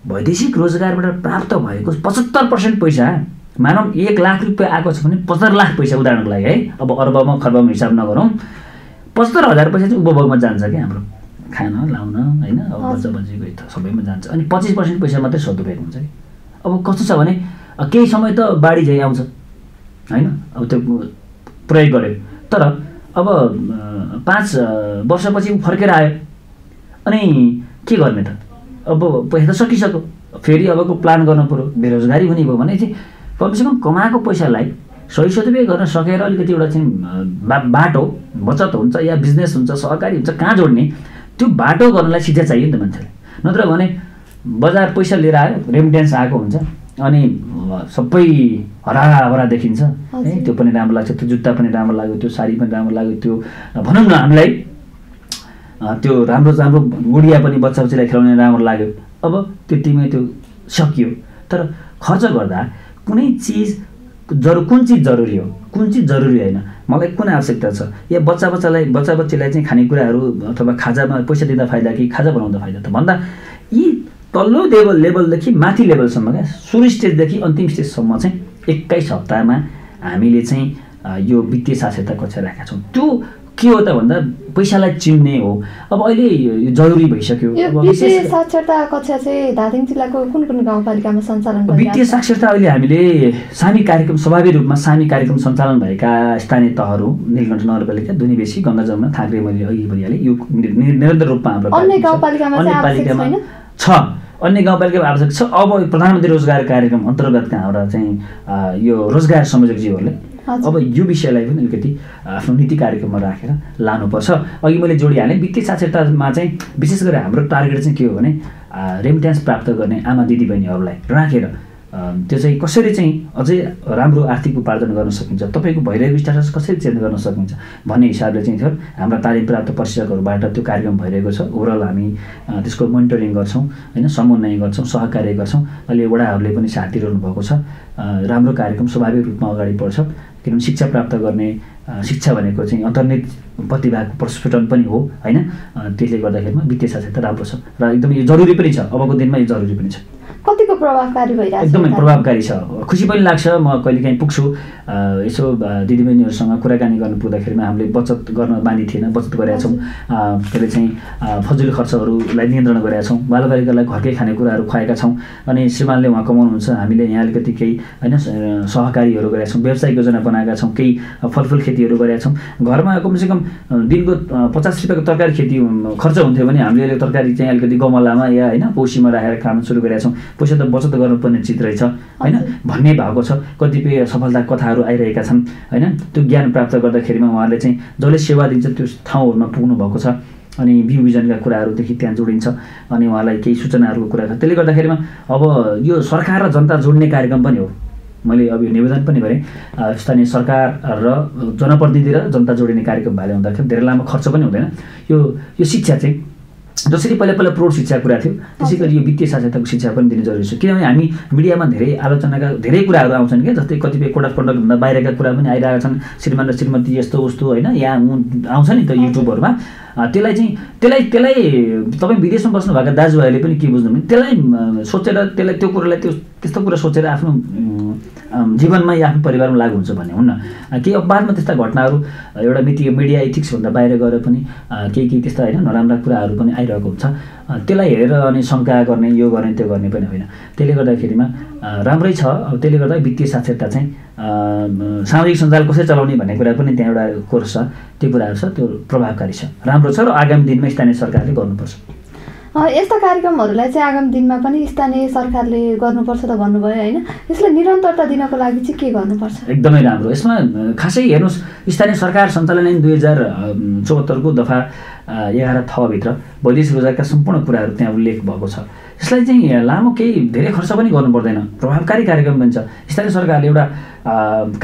वैदेशिक रोजगारबाट प्राप्त भएको पचहत्तर पर्सेन्ट पैसा मानव एक लाख रुपियाँ आएको छ भने पचहत्तर लाख पैसा उदाहरणको लागि है? अब अर्बमा खर्बमा हिसाब नगरौँ। पचहत्तर हजार पैसा चाहिँ उपभोगमा जान्छ क्या हाम्रो खान लाउन होइन? अब बच्चा बच्चीको सबैमा जान्छ। अनि पच्चिस पर्सेन्ट पैसा मात्रै सदुपयोग हुन्छ कि? अब कस्तो छ भने केही समय त बाढी झै आउँछ होइन? अब त्यो प्रयोग गर्यो तर अब पाँच वर्षपछि ऊ फर्केर आयो। अनि के गर्ने त? अब पैसा त सकिसक्यो। फेरि अबको प्लान गर्नु पऱ्यो बेरोजगारी हुने भयो भने चाहिँ कमसेकम कमाएको पैसालाई सही सदुपयोग गर्न सकेर अलिकति एउटा चाहिँ बा बाटो बचत हुन्छ या बिजनेस हुन्छ सहकारी हुन्छ कहाँ जोड्ने त्यो बाटो गर्नलाई सिधा चाहियो नि त मान्छेले। नत्र भने बजार पैसा लिएर आयो रेमिटेन्स आएको हुन्छ अनि सबै हराभरा देखिन्छ। है त्यो पनि राम्रो लाग्छ त्यो जुत्ता पनि राम्रो लाग्यो त्यो साडी पनि राम्रो लाग्यो त्यो भनौँ न हामीलाई त्यो राम्रो राम्रो गुडिया पनि बच्चा बच्चीलाई खेलाउने राम्रो लाग्यो। अब त्यतिमै त्यो सकियो। तर खर्च गर्दा कुनै चिज जरु कुन चिज जरुरी हो? कुन चिज जरुरी होइन? मलाई कुन आवश्यकता छ? या बच्चा बच्चालाई बच्चा बच्चीलाई चाहिँ खानेकुराहरू अथवा खाजामा पैसा दिँदा फाइदा कि खाजा बनाउँदा फाइदा त भन्दा यी तल्लो लेभल लेभलदेखि माथि लेभलसम्म क्या सुरु स्टेजदेखि अन्तिम स्टेजसम्म चाहिँ एक्काइस हप्तामा हामीले चाहिँ यो वित्तीय साक्षरता कक्षा राखेका छौँ। त्यो के हो त भन्दा पैसालाई चिन्ने हो। अब अहिले जरुरी भइसक्यो। वित्तीय साक्षरता कक्षा चाहिँ धादिङ जिल्लाको कुन कुन गाउँपालिकामा सञ्चालन वित्तीय साक्षरता अहिले हामीले सामी कार्यक्रम स्वाभाविक रूपमा सामी कार्यक्रम सञ्चालन भएका स्थानीय तहहरू नीलकण्ठ नगरपालिका दुनिबेसी गङ्गा जमुना थाक्रे मैले अघि भनिहालेँ यो निरन्तर रूपमा हाम्रो अन्य गाउँपालिकामा छ। अन्य गाउँपालिकामा आवश्यक छ। अब प्रधानमन्त्री रोजगार कार्यक्रम अन्तर्गतका हाम्रा चाहिँ यो रोजगार संयोजकजीहरूले अब यो विषयलाई पनि अलिकति आफ्नो नीति कार्यक्रममा राखेर लानुपर्छ। अघि मैले जोडिहालेँ वित्तीय साक्षरतामा चाहिँ विशेष गरेर हाम्रो टार्गेट चाहिँ के हो भने रेमिट्यान्स प्राप्त गर्ने आमा दिदीबहिनीहरूलाई राखेर त्यो चाहिँ कसरी चाहिँ अझै राम्रो आर्थिक उपार्जन गर्न सकिन्छ तपाईँको भइरहेको स्ट्याटस कसरी चेन्ज गर्न सकिन्छ भन्ने हिसाबले चाहिँ थियो। हाम्रा तालिम प्राप्त प्रशिक्षकहरूबाट त्यो कार्यक्रम भइरहेको छ। ओभरअल हामी त्यसको मोनिटरिङ गर्छौँ होइन समन्वय गर्छौँ सहकार्य गर्छौँ। अहिले वडाहरूले पनि साथ दिइरहनु भएको छ। राम्रो कार्यक्रम स्वाभाविक रूपमा अगाडि बढ्छ। किनभने शिक्षा प्राप्त गर्ने शिक्षा भनेको चाहिँ अन्तर्नित प्रतिभाको प्रस्फुटन पनि हो होइन? त्यसले गर्दाखेरिमा वित्तीय साक्षरता राम्रो छ र एकदम यो जरुरी पनि छ अबको दिनमा यो जरुरी पनि छ। कतिको प्रभावकारी भइरहेको एकदमै प्रभावकारी छ। खुसी पनि लाग्छ म कहिलेकाहीँ पुग्छु। यसो दिदीबहिनीहरूसँग कुराकानी गर्नु पुग्दाखेरिमा हामीले बचत गर्न बानी थिएन बचत गरेका छौँ। के अरे चाहिँ फजुल खर्चहरूलाई नियन्त्रण गरेका छौँ। बालबालिकालाई घरकै खानेकुराहरू खुवाएका छौँ। अनि श्रीमानले उहाँ कमाउनुहुन्छ हामीले यहाँ अलिकति केही होइन सहकारीहरू गरेका छौँ व्यवसायिक योजना बनाएका छौँ केही फलफुल खेतीहरू गरेका छौँ। घरमा कमसेकम दिनको पचास रुपियाँको तरकारी खेती खर्च हुन्थ्यो भने हामीले तरकारी चाहिँ अलिकति गमलामा या होइन पौसीमा राखेर खान सुरु गरेका छौँ। पैसा त बचत गर्नुपर्ने चित रहेछ होइन? भन्ने भएको छ। कतिपय सफलता कथाहरू आइरहेका छन् होइन? त्यो ज्ञान प्राप्त गर्दाखेरिमा उहाँहरूले चाहिँ जसले सेवा दिन्छ त्यो ठाउँहरूमा पुग्नु भएको छ। अनि बिउ बिजनका कुराहरूदेखि त्यहाँ जोडिन्छ। अनि उहाँलाई केही सूचनाहरूको कुरा छ। त्यसले गर्दाखेरिमा अब यो सरकार र जनता जोड्ने कार्यक्रम पनि हो। मैले अब यो निवेदन पनि गरेँ। स्थानीय सरकार र जनप्रतिनिधि र जनता जोडिने कार्यक्रम भएर हुँदाखेरि धेरै लामो खर्च पनि हुँदैन। यो यो शिक्षा चाहिँ जसरी पहिला पहिला प्रौढ शिक्षा कुरा थियो त्यसै गरी यो वित्तीय साक्षरताको शिक्षा पनि दिनु जरुरी छ। किनभने हामी मिडियामा धेरै आलोचनाका धेरै कुराहरू आउँछन् क्या जस्तै कतिपय कोड अफ कन्डक्टभन्दा बाहिरका कुरा पनि आइरहेका छन्। श्रीमान र श्रीमती यस्तो उस्तो होइन यहाँ आउँछ नि त युट्युबहरूमा। त्यसलाई चाहिँ त्यसलाई त्यसलाई तपाईँ विदेशमा बस्नुभएका दाजुभाइले पनि के बुझ्नु भने त्यसलाई सोचेर त्यसलाई त्यो कुरालाई त्यो त्यस्तो कुरा सोचेर आफ्नो जीवनमा या आफ्नो परिवारमा लागु हुन्छ भन्ने हुन्न। केही बादमा त्यस्ता घटनाहरू एउटा मिति मिडिया इथिक्सभन्दा बाहिर गएर पनि केही केही त्यस्ता होइन नराम्रा कुराहरू पनि आइरहेको हुन्छ। त्यसलाई हेरेर अनि शङ्का गर्ने यो गर्ने त्यो गर्ने पनि होइन। त्यसले गर्दाखेरिमा राम्रै छ। अब त्यसले गर्दा वित्तीय साक्षरता चाहिँ सामाजिक सञ्जाल कसरी चलाउने भन्ने कुरा पनि त्यहाँ एउटा कोर्स छ त्यो कुराहरू छ त्यो प्रभावकारी छ। राम्रो छ र आगामी दिनमा स्थानीय सरकारले गर्नुपर्छ। यस्ता कार्यक्रमहरूलाई चाहिँ आगामी दिनमा पनि स्थानीय सरकारले गर्नुपर्छ त भन्नुभयो होइन। यसलाई निरन्तरता दिनको लागि चाहिँ के गर्नुपर्छ? एकदमै राम्रो। यसमा खासै हेर्नुहोस् स्थानीय सरकार सञ्चालन ऐन दुई हजार चौहत्तरको दफा एघार थभित्र वैदेशिक रोजगारका सम्पूर्ण कुराहरू त्यहाँ उल्लेख भएको छ। यसलाई चाहिँ लामो केही धेरै खर्च पनि गर्नु पर्दैन प्रभावकारी कार्यक्रम पनि छ स्थानीय सरकारले एउटा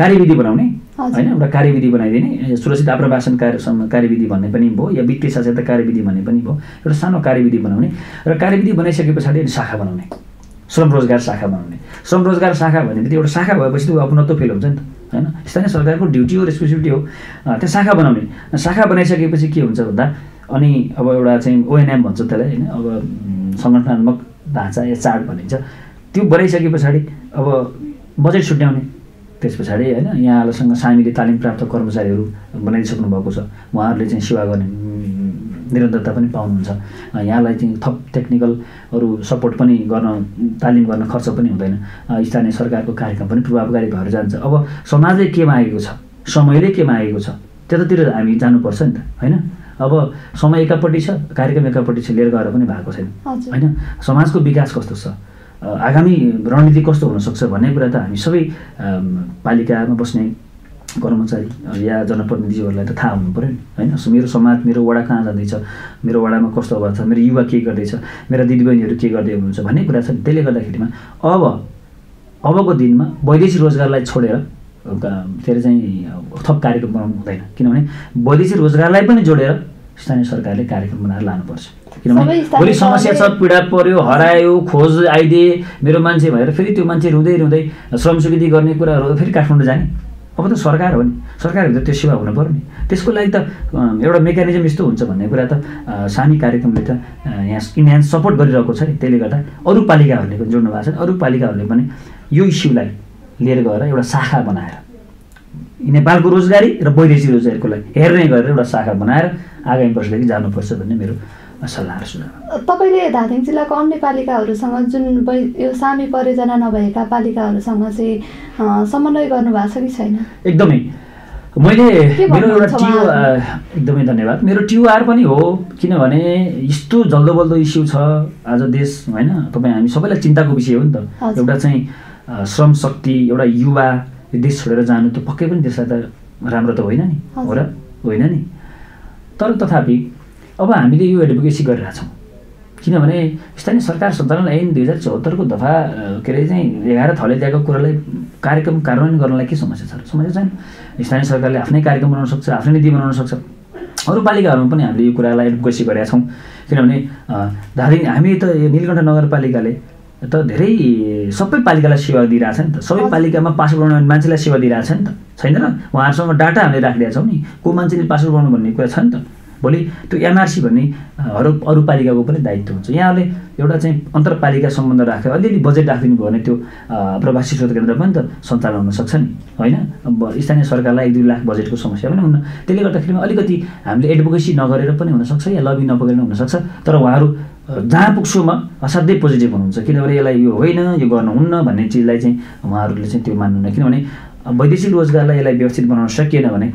कार्यविधि बनाउने होइन एउटा कार्यविधि बनाइदिने सुरक्षित आप्रवासन कार्य कार्यविधि भन्ने पनि भयो या वित्तीय साक्षरता कार्यविधि भन्ने पनि भयो एउटा सानो कार्यविधि बनाउने र कार्यविधि बनाइसके पछाडि शाखा बनाउने श्रम रोजगार शाखा बनाउने। श्रम रोजगार शाखा भनेपछि एउटा शाखा भएपछि त अपनत्व फेल हुन्छ नि त होइन? स्थानीय सरकारको ड्युटी हो रेस्पोन्सिबिलिटी हो त्यो शाखा बनाउने। शाखा बनाइसकेपछि के हुन्छ भन्दा अनि अब एउटा चाहिँ ओएनएम भन्छ त्यसलाई होइन? अब सङ्गठनात्मक ढाँचा या चाड भनिन्छ। त्यो बनाइसके पछाडि अब बजेट छुट्याउने त्यस पछाडि होइन? यहाँहरूसँग सामीले तालिम प्राप्त कर्मचारीहरू बनाइसक्नु भएको छ। उहाँहरूले चाहिँ सेवा गर्ने निरन्तरता पनि पाउनुहुन्छ। यहाँलाई चाहिँ थप टेक्निकलहरू सपोर्ट पनि गर्न तालिम गर्न खर्च पनि हुँदैन। स्थानीय सरकारको कार्यक्रम पनि प्रभावकारी भएर जान्छ। अब समाजले के मागेको छ? समयले के मागेको छ? त्यतातिर हामी जानुपर्छ नि त होइन? अब समय एकापट्टि छ कार्यक्रम एकापट्टि छ लिएर गएर पनि भएको छैन। होइन? समाजको विकास कस्तो छ? आगामी रणनीति कस्तो हुनसक्छ भन्ने कुरा त हामी सबै पालिकामा बस्ने कर्मचारी या जनप्रतिनिधिहरूलाई त थाहा हुनु पऱ्यो नि होइन? मेरो समाज मेरो वडा कहाँ जाँदैछ? मेरो वडामा कस्तो अवस्था छ? मेरो युवा के गर्दैछ? मेरा दिदीबहिनीहरू के गर्दै हुनुहुन्छ? भन्ने कुरा छ त्यसले गर्दाखेरिमा अब अबको दिनमा वैदेशिक रोजगारलाई छोडेर के अरे चाहिँ थप कार्यक्रम बनाउनु हुँदैन। किनभने वैदेशिक रोजगारलाई पनि जोडेर स्थानीय सरकारले कार्यक्रम बनाएर लानुपर्छ। किनभने भोलि समस्या छ पीडा पऱ्यो हरायो खोज आइदिए मेरो मान्छे भएर फेरि त्यो मान्छे रुँदै रुँदै श्रम स्वीकृति गर्ने कुराहरू फेरि काठमाडौँ जाने। अब त सरकार हो नि। सरकारभित्र त्यो सेवा हुनु पऱ्यो नि। त्यसको लागि त एउटा मेकानिजम यस्तो हुन्छ भन्ने कुरा त सानी कार्यक्रमले त यहाँ इन्हान्स सपोर्ट गरिरहेको छ नि। त्यसले गर्दा अरू पालिकाहरूले पनि जोड्नु भएको छ अरू पालिकाहरूले पनि यो इस्युलाई लिएर गएर एउटा शाखा बनाएर नेपालको रोजगारी र वैदेशिक रोजगारीको लागि हेर्ने गरेर एउटा शाखा बनाएर आगामी वर्षदेखि जानुपर्छ भन्ने मेरो सल्लाह सुझाव तपाईँले धादिङ जिल्लाको अन्य पालिकाहरूसँग जुन यो सामी परियोजना नभएका पालिकाहरूसँग चाहिँ समन्वय गर्नुभएको छ कि छैन? एकदमै। मैले मेरो एउटा टियु एकदमै धन्यवाद। मेरो टियुआर पनि हो किनभने यस्तो जल्दो बल्दो इस्यु छ आज देश होइन? तपाईँ हामी सबैलाई चिन्ताको विषय हो नि त। एउटा चाहिँ श्रम शक्ति एउटा युवा देश छोडेर जानु त पक्कै पनि देशलाई त राम्रो त होइन नि हो र? होइन नि? तर तथापि अब हामीले यो एडभोकेसी गरिरहेछौँ। किनभने स्थानीय सरकार सञ्चालन ऐन दुई हजार चौहत्तरको दफा के अरे चाहिँ एघार थले दिएको कुरालाई कार्यक्रम कार्यान्वयन गर्नलाई के समस्या छ? समस्या छैन। स्थानीय सरकारले आफ्नै कार्यक्रम बनाउन सक्छ आफ्नै नीति बनाउन सक्छ। अरू पालिकाहरूमा पनि हामीले यो कुरालाई एडभोकेसी गरेका छौँ। किनभने धादिङ हामी त यो निलकण्ठ नगरपालिकाले त धेरै सबै पालिकालाई सेवा दिइरहेछ नि त। सबै पालिकामा पासपोर्ट बनाउने मान्छेलाई सेवा दिइरहेछ नि त। छैन र? उहाँहरूसँग डाटा हामीले राखिदिएका छौँ नि। को मान्छेले पासपोर्ट बनाउनु भन्ने कुरा छ नि त। भोलि त्यो एनआरसी भन्ने अरू अरू पालिकाको पनि दायित्व हुन्छ। यहाँले एउटा चाहिँ अन्तरपालिका सम्बन्ध राखेर अलिअलि बजेट राखिदिनु भयो भने त्यो प्रवासी स्रोत केन्द्र पनि त सञ्चालन हुनसक्छ नि। होइन? अब स्थानीय सरकारलाई एक दुई लाख बजेटको समस्या पनि हुन्न। त्यसले गर्दाखेरिमा अलिकति हामीले एडभोकेसी नगरेर पनि हुनसक्छ या लबी नपगेर हुनसक्छ। तर उहाँहरू जहाँ पुग्छुमा असाध्यै पोजिटिभ हुनुहुन्छ। किनभने यसलाई यो होइन यो गर्नुहुन्न भन्ने चिजलाई चाहिँ उहाँहरूले चाहिँ त्यो मान्नुहुन्न। किनभने वैदेशिक रोजगारलाई यसलाई व्यवस्थित बनाउन सकिएन भने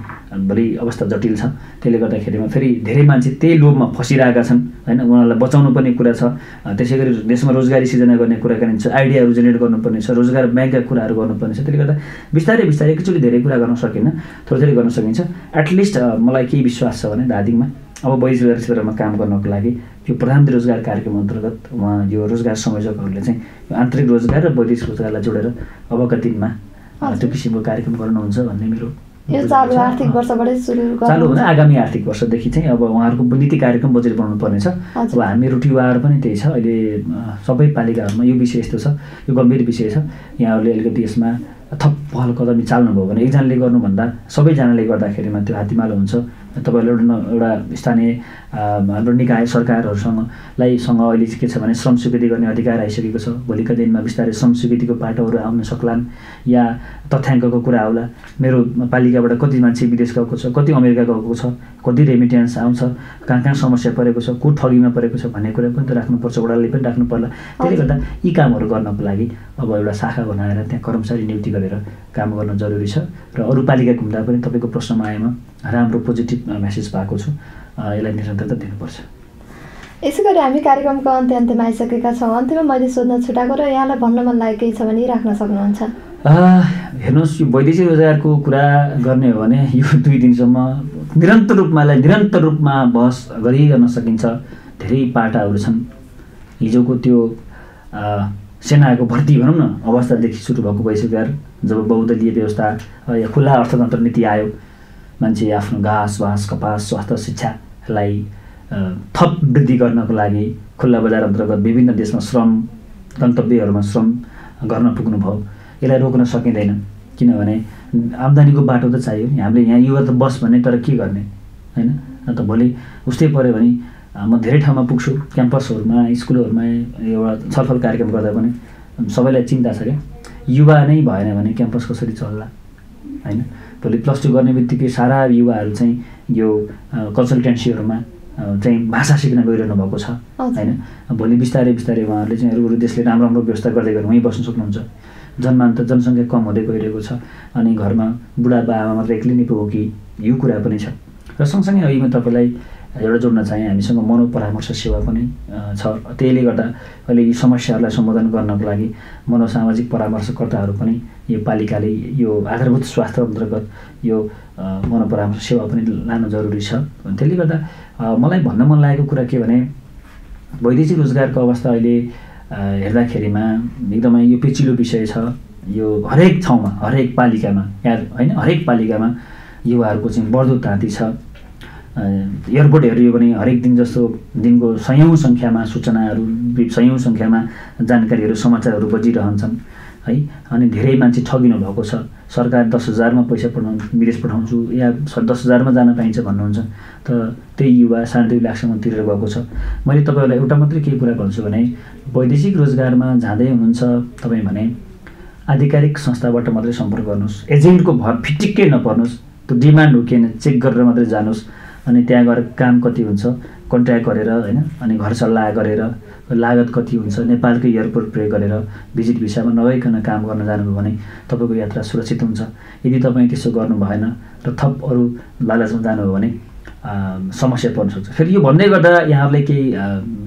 भोलि अवस्था जटिल छ। त्यसले गर्दाखेरिमा फेरि धेरै मान्छे त्यही लोभमा फसिरहेका छन् होइन? उनीहरूलाई बचाउनु पर्ने कुरा छ। त्यसै गरी देशमा रोजगारी सिर्जना गर्ने कुराकानी छ आइडियाहरू जेनेरेट गर्नुपर्ने छ रोजगार ब्याङ्कका कुराहरू गर्नुपर्ने छ। त्यसले गर्दा बिस्तारै बिस्तारै एकैचोटि धेरै कुरा गर्न सकिन्न थोरै थोरै गर्न सकिन्छ। एटलिस्ट मलाई केही विश्वास छ भने दार्जिलिङमा अब वैदेशिक क्षेत्रमा काम गर्नको लागि यो प्रधानमन्त्री रोजगार कार्यक्रम अन्तर्गत उहाँ यो रोजगार संयोजकहरूले चाहिँ आन्तरिक रोजगार र वैदेशिक रोजगारलाई जोडेर अबका दिनमा त्यो किसिमको कार्यक्रम गर्नुहुन्छ भन्ने मेरो यो चालु आर्थिक वर्षबाटै सुरु चालु हुँदा आगामी आर्थिक वर्षदेखि चाहिँ अब उहाँहरूको नीति कार्यक्रम बजेट बनाउनु पर्नेछ अब हामी रुटिवार पनि त्यही छ। अहिले सबै पालिकाहरूमा यो विषय यस्तो छ यो गम्भीर विषय छ। यहाँहरूले अलिकति यसमा थप पहल कदमी चाल्नुभयो भने एकजनाले गर्नुभन्दा सबैजनाले गर्दाखेरिमा त्यो हात्तीमालो हुन्छ। तपाईँहरूले एउटा एउटा स्थानीय हाम्रो निकाय सरकारहरूसँगलाई सँग अहिले के छ भने श्रम स्वीकृति गर्ने अधिकार आइसकेको छ। भोलिका दिनमा बिस्तारै श्रम स्वीकृतिको पाटोहरू आउन सक्लान् या तथ्याङ्कको कुरा आउला मेरो पालिकाबाट कति मान्छे विदेश गएको छ कति अमेरिका गएको छ कति रेमिटेन्स आउँछ कहाँ कहाँ समस्या परेको छ को ठगीमा परेको छ भन्ने कुरा पनि त राख्नुपर्छ वडाले पनि राख्नु पर्ला त्यसले गर्दा यी कामहरू गर्नको लागि अब एउटा शाखा बनाएर त्यहाँ कर्मचारी नियुक्ति गरेर काम गर्न जरुरी छ। र अरू पालिका घुम्दा पनि तपाईँको प्रश्नमा आएमा राम्रो पोजिटिभ मेसेज पाएको छु। यसलाई निरन्तरता दिनुपर्छ। यसै गरी हामी कार्यक्रमको अन्त्य अन्त्यमा आइसकेका छौँ। अन्त्यमा मैले सोध्न छुट्याएको र यहाँलाई भन्न मन लागेको केही छ भने राख्न सक्नुहुन्छ। हेर्नुहोस् यो वैदेशिक रोजगारको कुरा गर्ने हो भने यो दुई दिनसम्म निरन्तर रूपमा यसलाई निरन्तर रूपमा बहस गरिरहन सकिन्छ। धेरै पाटाहरू छन्। हिजोको त्यो सेनाको भर्ती भनौँ न अवस्थादेखि सुरु भएको वैश्विक जब बहुदलीय व्यवस्था या खुल्ला अर्थतन्त्र नीति आयो मान्छे आफ्नो घाँस बाँस कपास स्वास्थ्य शिक्षालाई थप वृद्धि गर्नको लागि खुल्ला बजार अन्तर्गत विभिन्न देशमा श्रम गन्तव्यहरूमा श्रम गर्न पुग्नुभयो यसलाई रोक्न सकिँदैन। किनभने आम्दानीको बाटो त चाहियो हामीले यहाँ युवा त बस भने तर के गर्ने? होइन? त भोलि उस्तै पऱ्यो भने म धेरै ठाउँमा पुग्छु क्याम्पसहरूमा स्कुलहरूमा एउटा छलफल कार्यक्रम गर्दा पनि सबैलाई चिन्ता छ क्या। युवा नै भएन भने क्याम्पस कसरी चल्ला होइन? भोलि प्लस टू गर्ने बित्तिकै सारा युवाहरू चाहिँ यो कन्सल्टेन्सीहरूमा चाहिँ भाषा सिक्न गइरहनु भएको छ होइन? भोलि बिस्तारै बिस्तारै उहाँहरूले चाहिँ अरू अरू देशले राम्रो राम्रो व्यवस्था गर्दै गएर वहीँ बस्नु सक्नुहुन्छ। जन्मान त जनसङ्ख्या कम हुँदै गइरहेको छ अनि घरमा बुढा बा आमा मात्र एक्लै नै पो हो कि यो कुरा पनि छ। र सँगसँगै अहिले म तपाईँलाई एउटा जोड्न चाहेँ हामीसँग मनोपरामर्श सेवा पनि छ। त्यसले गर्दा अहिले यी समस्याहरूलाई सम्बोधन गर्नको लागि मनोसामाजिक परामर्शकर्ताहरू पनि यो पालिकाले यो आधारभूत स्वास्थ्य अन्तर्गत यो मनोपरामर्श सेवा पनि लानु जरुरी छ। त्यसले गर्दा मलाई भन्न मन लागेको कुरा के भने वैदेशिक रोजगारको अवस्था अहिले हेर्दाखेरिमा एकदमै यो पेचिलो विषय छ। यो हरेक ठाउँमा हरेक पालिकामा या होइन? हरेक पालिकामा युवाहरूको चाहिँ बढ्दो ताँती छ। एयरपोर्ट हेऱ्यो भने हरेक दिन जस्तो दिनको सयौँ सङ्ख्यामा सूचनाहरू सयौँ सङ्ख्यामा जानकारीहरू समाचारहरू बजिरहन्छन् है? अनि धेरै मान्छे ठगिनु भएको छ। सरकार दस हजारमा पैसा पठाउ विदेश पठाउँछु या दस हजारमा जान पाइन्छ भन्नुहुन्छ। त त्यही युवा साढे दुई लाखसम्म तिरेर गएको छ। मैले तपाईँहरूलाई एउटा मात्रै केही कुरा भन्छु भने वैदेशिक रोजगारमा जाँदै हुनुहुन्छ तपाईँ भने आधिकारिक संस्थाबाट मात्रै सम्पर्क गर्नुहोस्। एजेन्टको भर फिटिक्कै नपर्नुहोस्। त्यो डिमान्ड हो कि चेक गरेर मात्रै जानुहोस्। अनि त्यहाँ गएर काम कति हुन्छ कन्ट्याक्ट गरेर होइन अनि घर सल्लाह गरेर लागत कति हुन्छ नेपालकै एयरपोर्ट प्रयोग गरेर भिजिट भिसामा नभइकन काम गर्न जानुभयो भने तपाईँको यात्रा सुरक्षित हुन्छ। यदि तपाईँ त्यसो गर्नु भएन र थप अरू लालचमा जानुभयो भने समस्या पर्न सक्छ। फेरि यो भन्दै गर्दा यहाँहरूले केही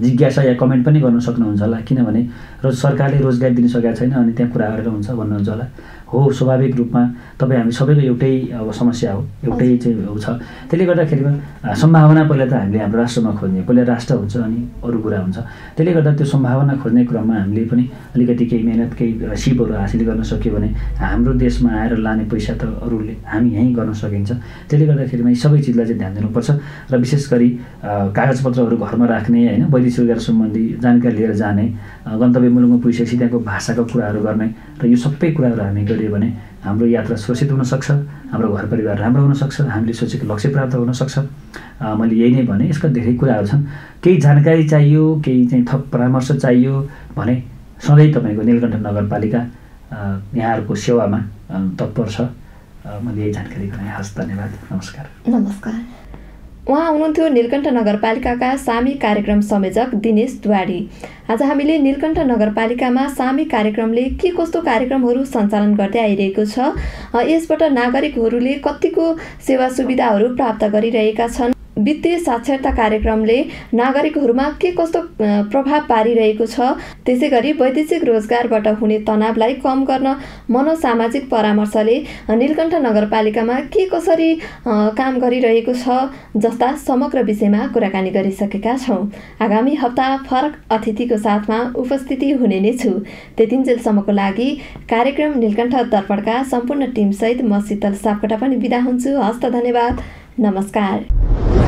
जिज्ञासा या कमेन्ट पनि गर्न सक्नुहुन्छ होला किनभने र सरकारले रोजगार दिन सकेका छैन अनि त्यहाँ कुरा गरेर हुन्छ भन्नुहुन्छ होला। हो स्वाभाविक रूपमा तपाईँ हामी सबैको एउटै अब समस्या हो एउटै चाहिँ छ। त्यसले गर्दाखेरिमा सम्भावना पहिला त हामीले हाम्रो राष्ट्रमा खोज्ने पहिला राष्ट्र हुन्छ अनि अरू कुरा हुन्छ। त्यसले गर्दा त्यो सम्भावना खोज्ने क्रममा हामीले पनि अलिकति केही मिहिनेत केही सिपहरू हासिल गर्न सक्यो भने हाम्रो देशमा आएर लाने पैसा त अरूले हामी यहीँ गर्न सकिन्छ। त्यसले गर्दाखेरिमा यी सबै चिजलाई चाहिँ ध्यान दिनुपर्छ र विशेष गरी कागजपत्रहरू घरमा राख्ने होइन वैदेशिक रोजगार सम्बन्धी जानकारी लिएर जाने गन्तव्य मुलुकमा पुगिसकेपछि त्यहाँको भाषाको कुराहरू गर्ने र यो सबै कुराहरू हामी गरियो भने हाम्रो यात्रा सुरक्षित हुनसक्छ हाम्रो घर परिवार राम्रो हुनसक्छ हामीले सोचेको लक्ष्य प्राप्त हुनसक्छ। मैले यही नै भने यसका धेरै कुराहरू छन्। केही जानकारी चाहियो केही चाहिँ थप परामर्श चाहियो भने सधैँ तपाईँको नीलकण्ठ नगरपालिका यहाँहरूको सेवामा तत्पर छ। मैले यही जानकारी गराएँ। हस् धन्यवाद। नमस्कार। नमस्कार। उहाँ हुनुहुन्थ्यो नीलकण्ठ नगरपालिकाका सामी कार्यक्रम संयोजक दिनेश दुवाडी आज हामीले नीलकण्ठ नगरपालिकामा सामी कार्यक्रमले के कस्तो कार्यक्रमहरू सञ्चालन गर्दै आइरहेको छ यसबाट नागरिकहरूले कतिको सेवा सुविधाहरू प्राप्त गरिरहेका छन्। वित्तीय साक्षरता कार्यक्रमले नागरिकहरूमा के कस्तो प्रभाव पारिरहेको छ त्यसै गरी वैदेशिक रोजगारबाट हुने तनावलाई कम गर्न मनोसामाजिक परामर्शले नीलकण्ठ नगरपालिकामा के कसरी काम गरिरहेको छ जस्ता समग्र विषयमा कुराकानी गरिसकेका छौँ। आगामी हप्ता फरक अतिथिको साथमा उपस्थिति हुने नै छु। त्यतिन्जेलसम्मको लागि कार्यक्रम नीलकण्ठ दर्पणका सम्पूर्ण टिमसहित म शीतल सापकोटा पनि बिदा हुन्छु। हस्त धन्यवाद। नमस्कार।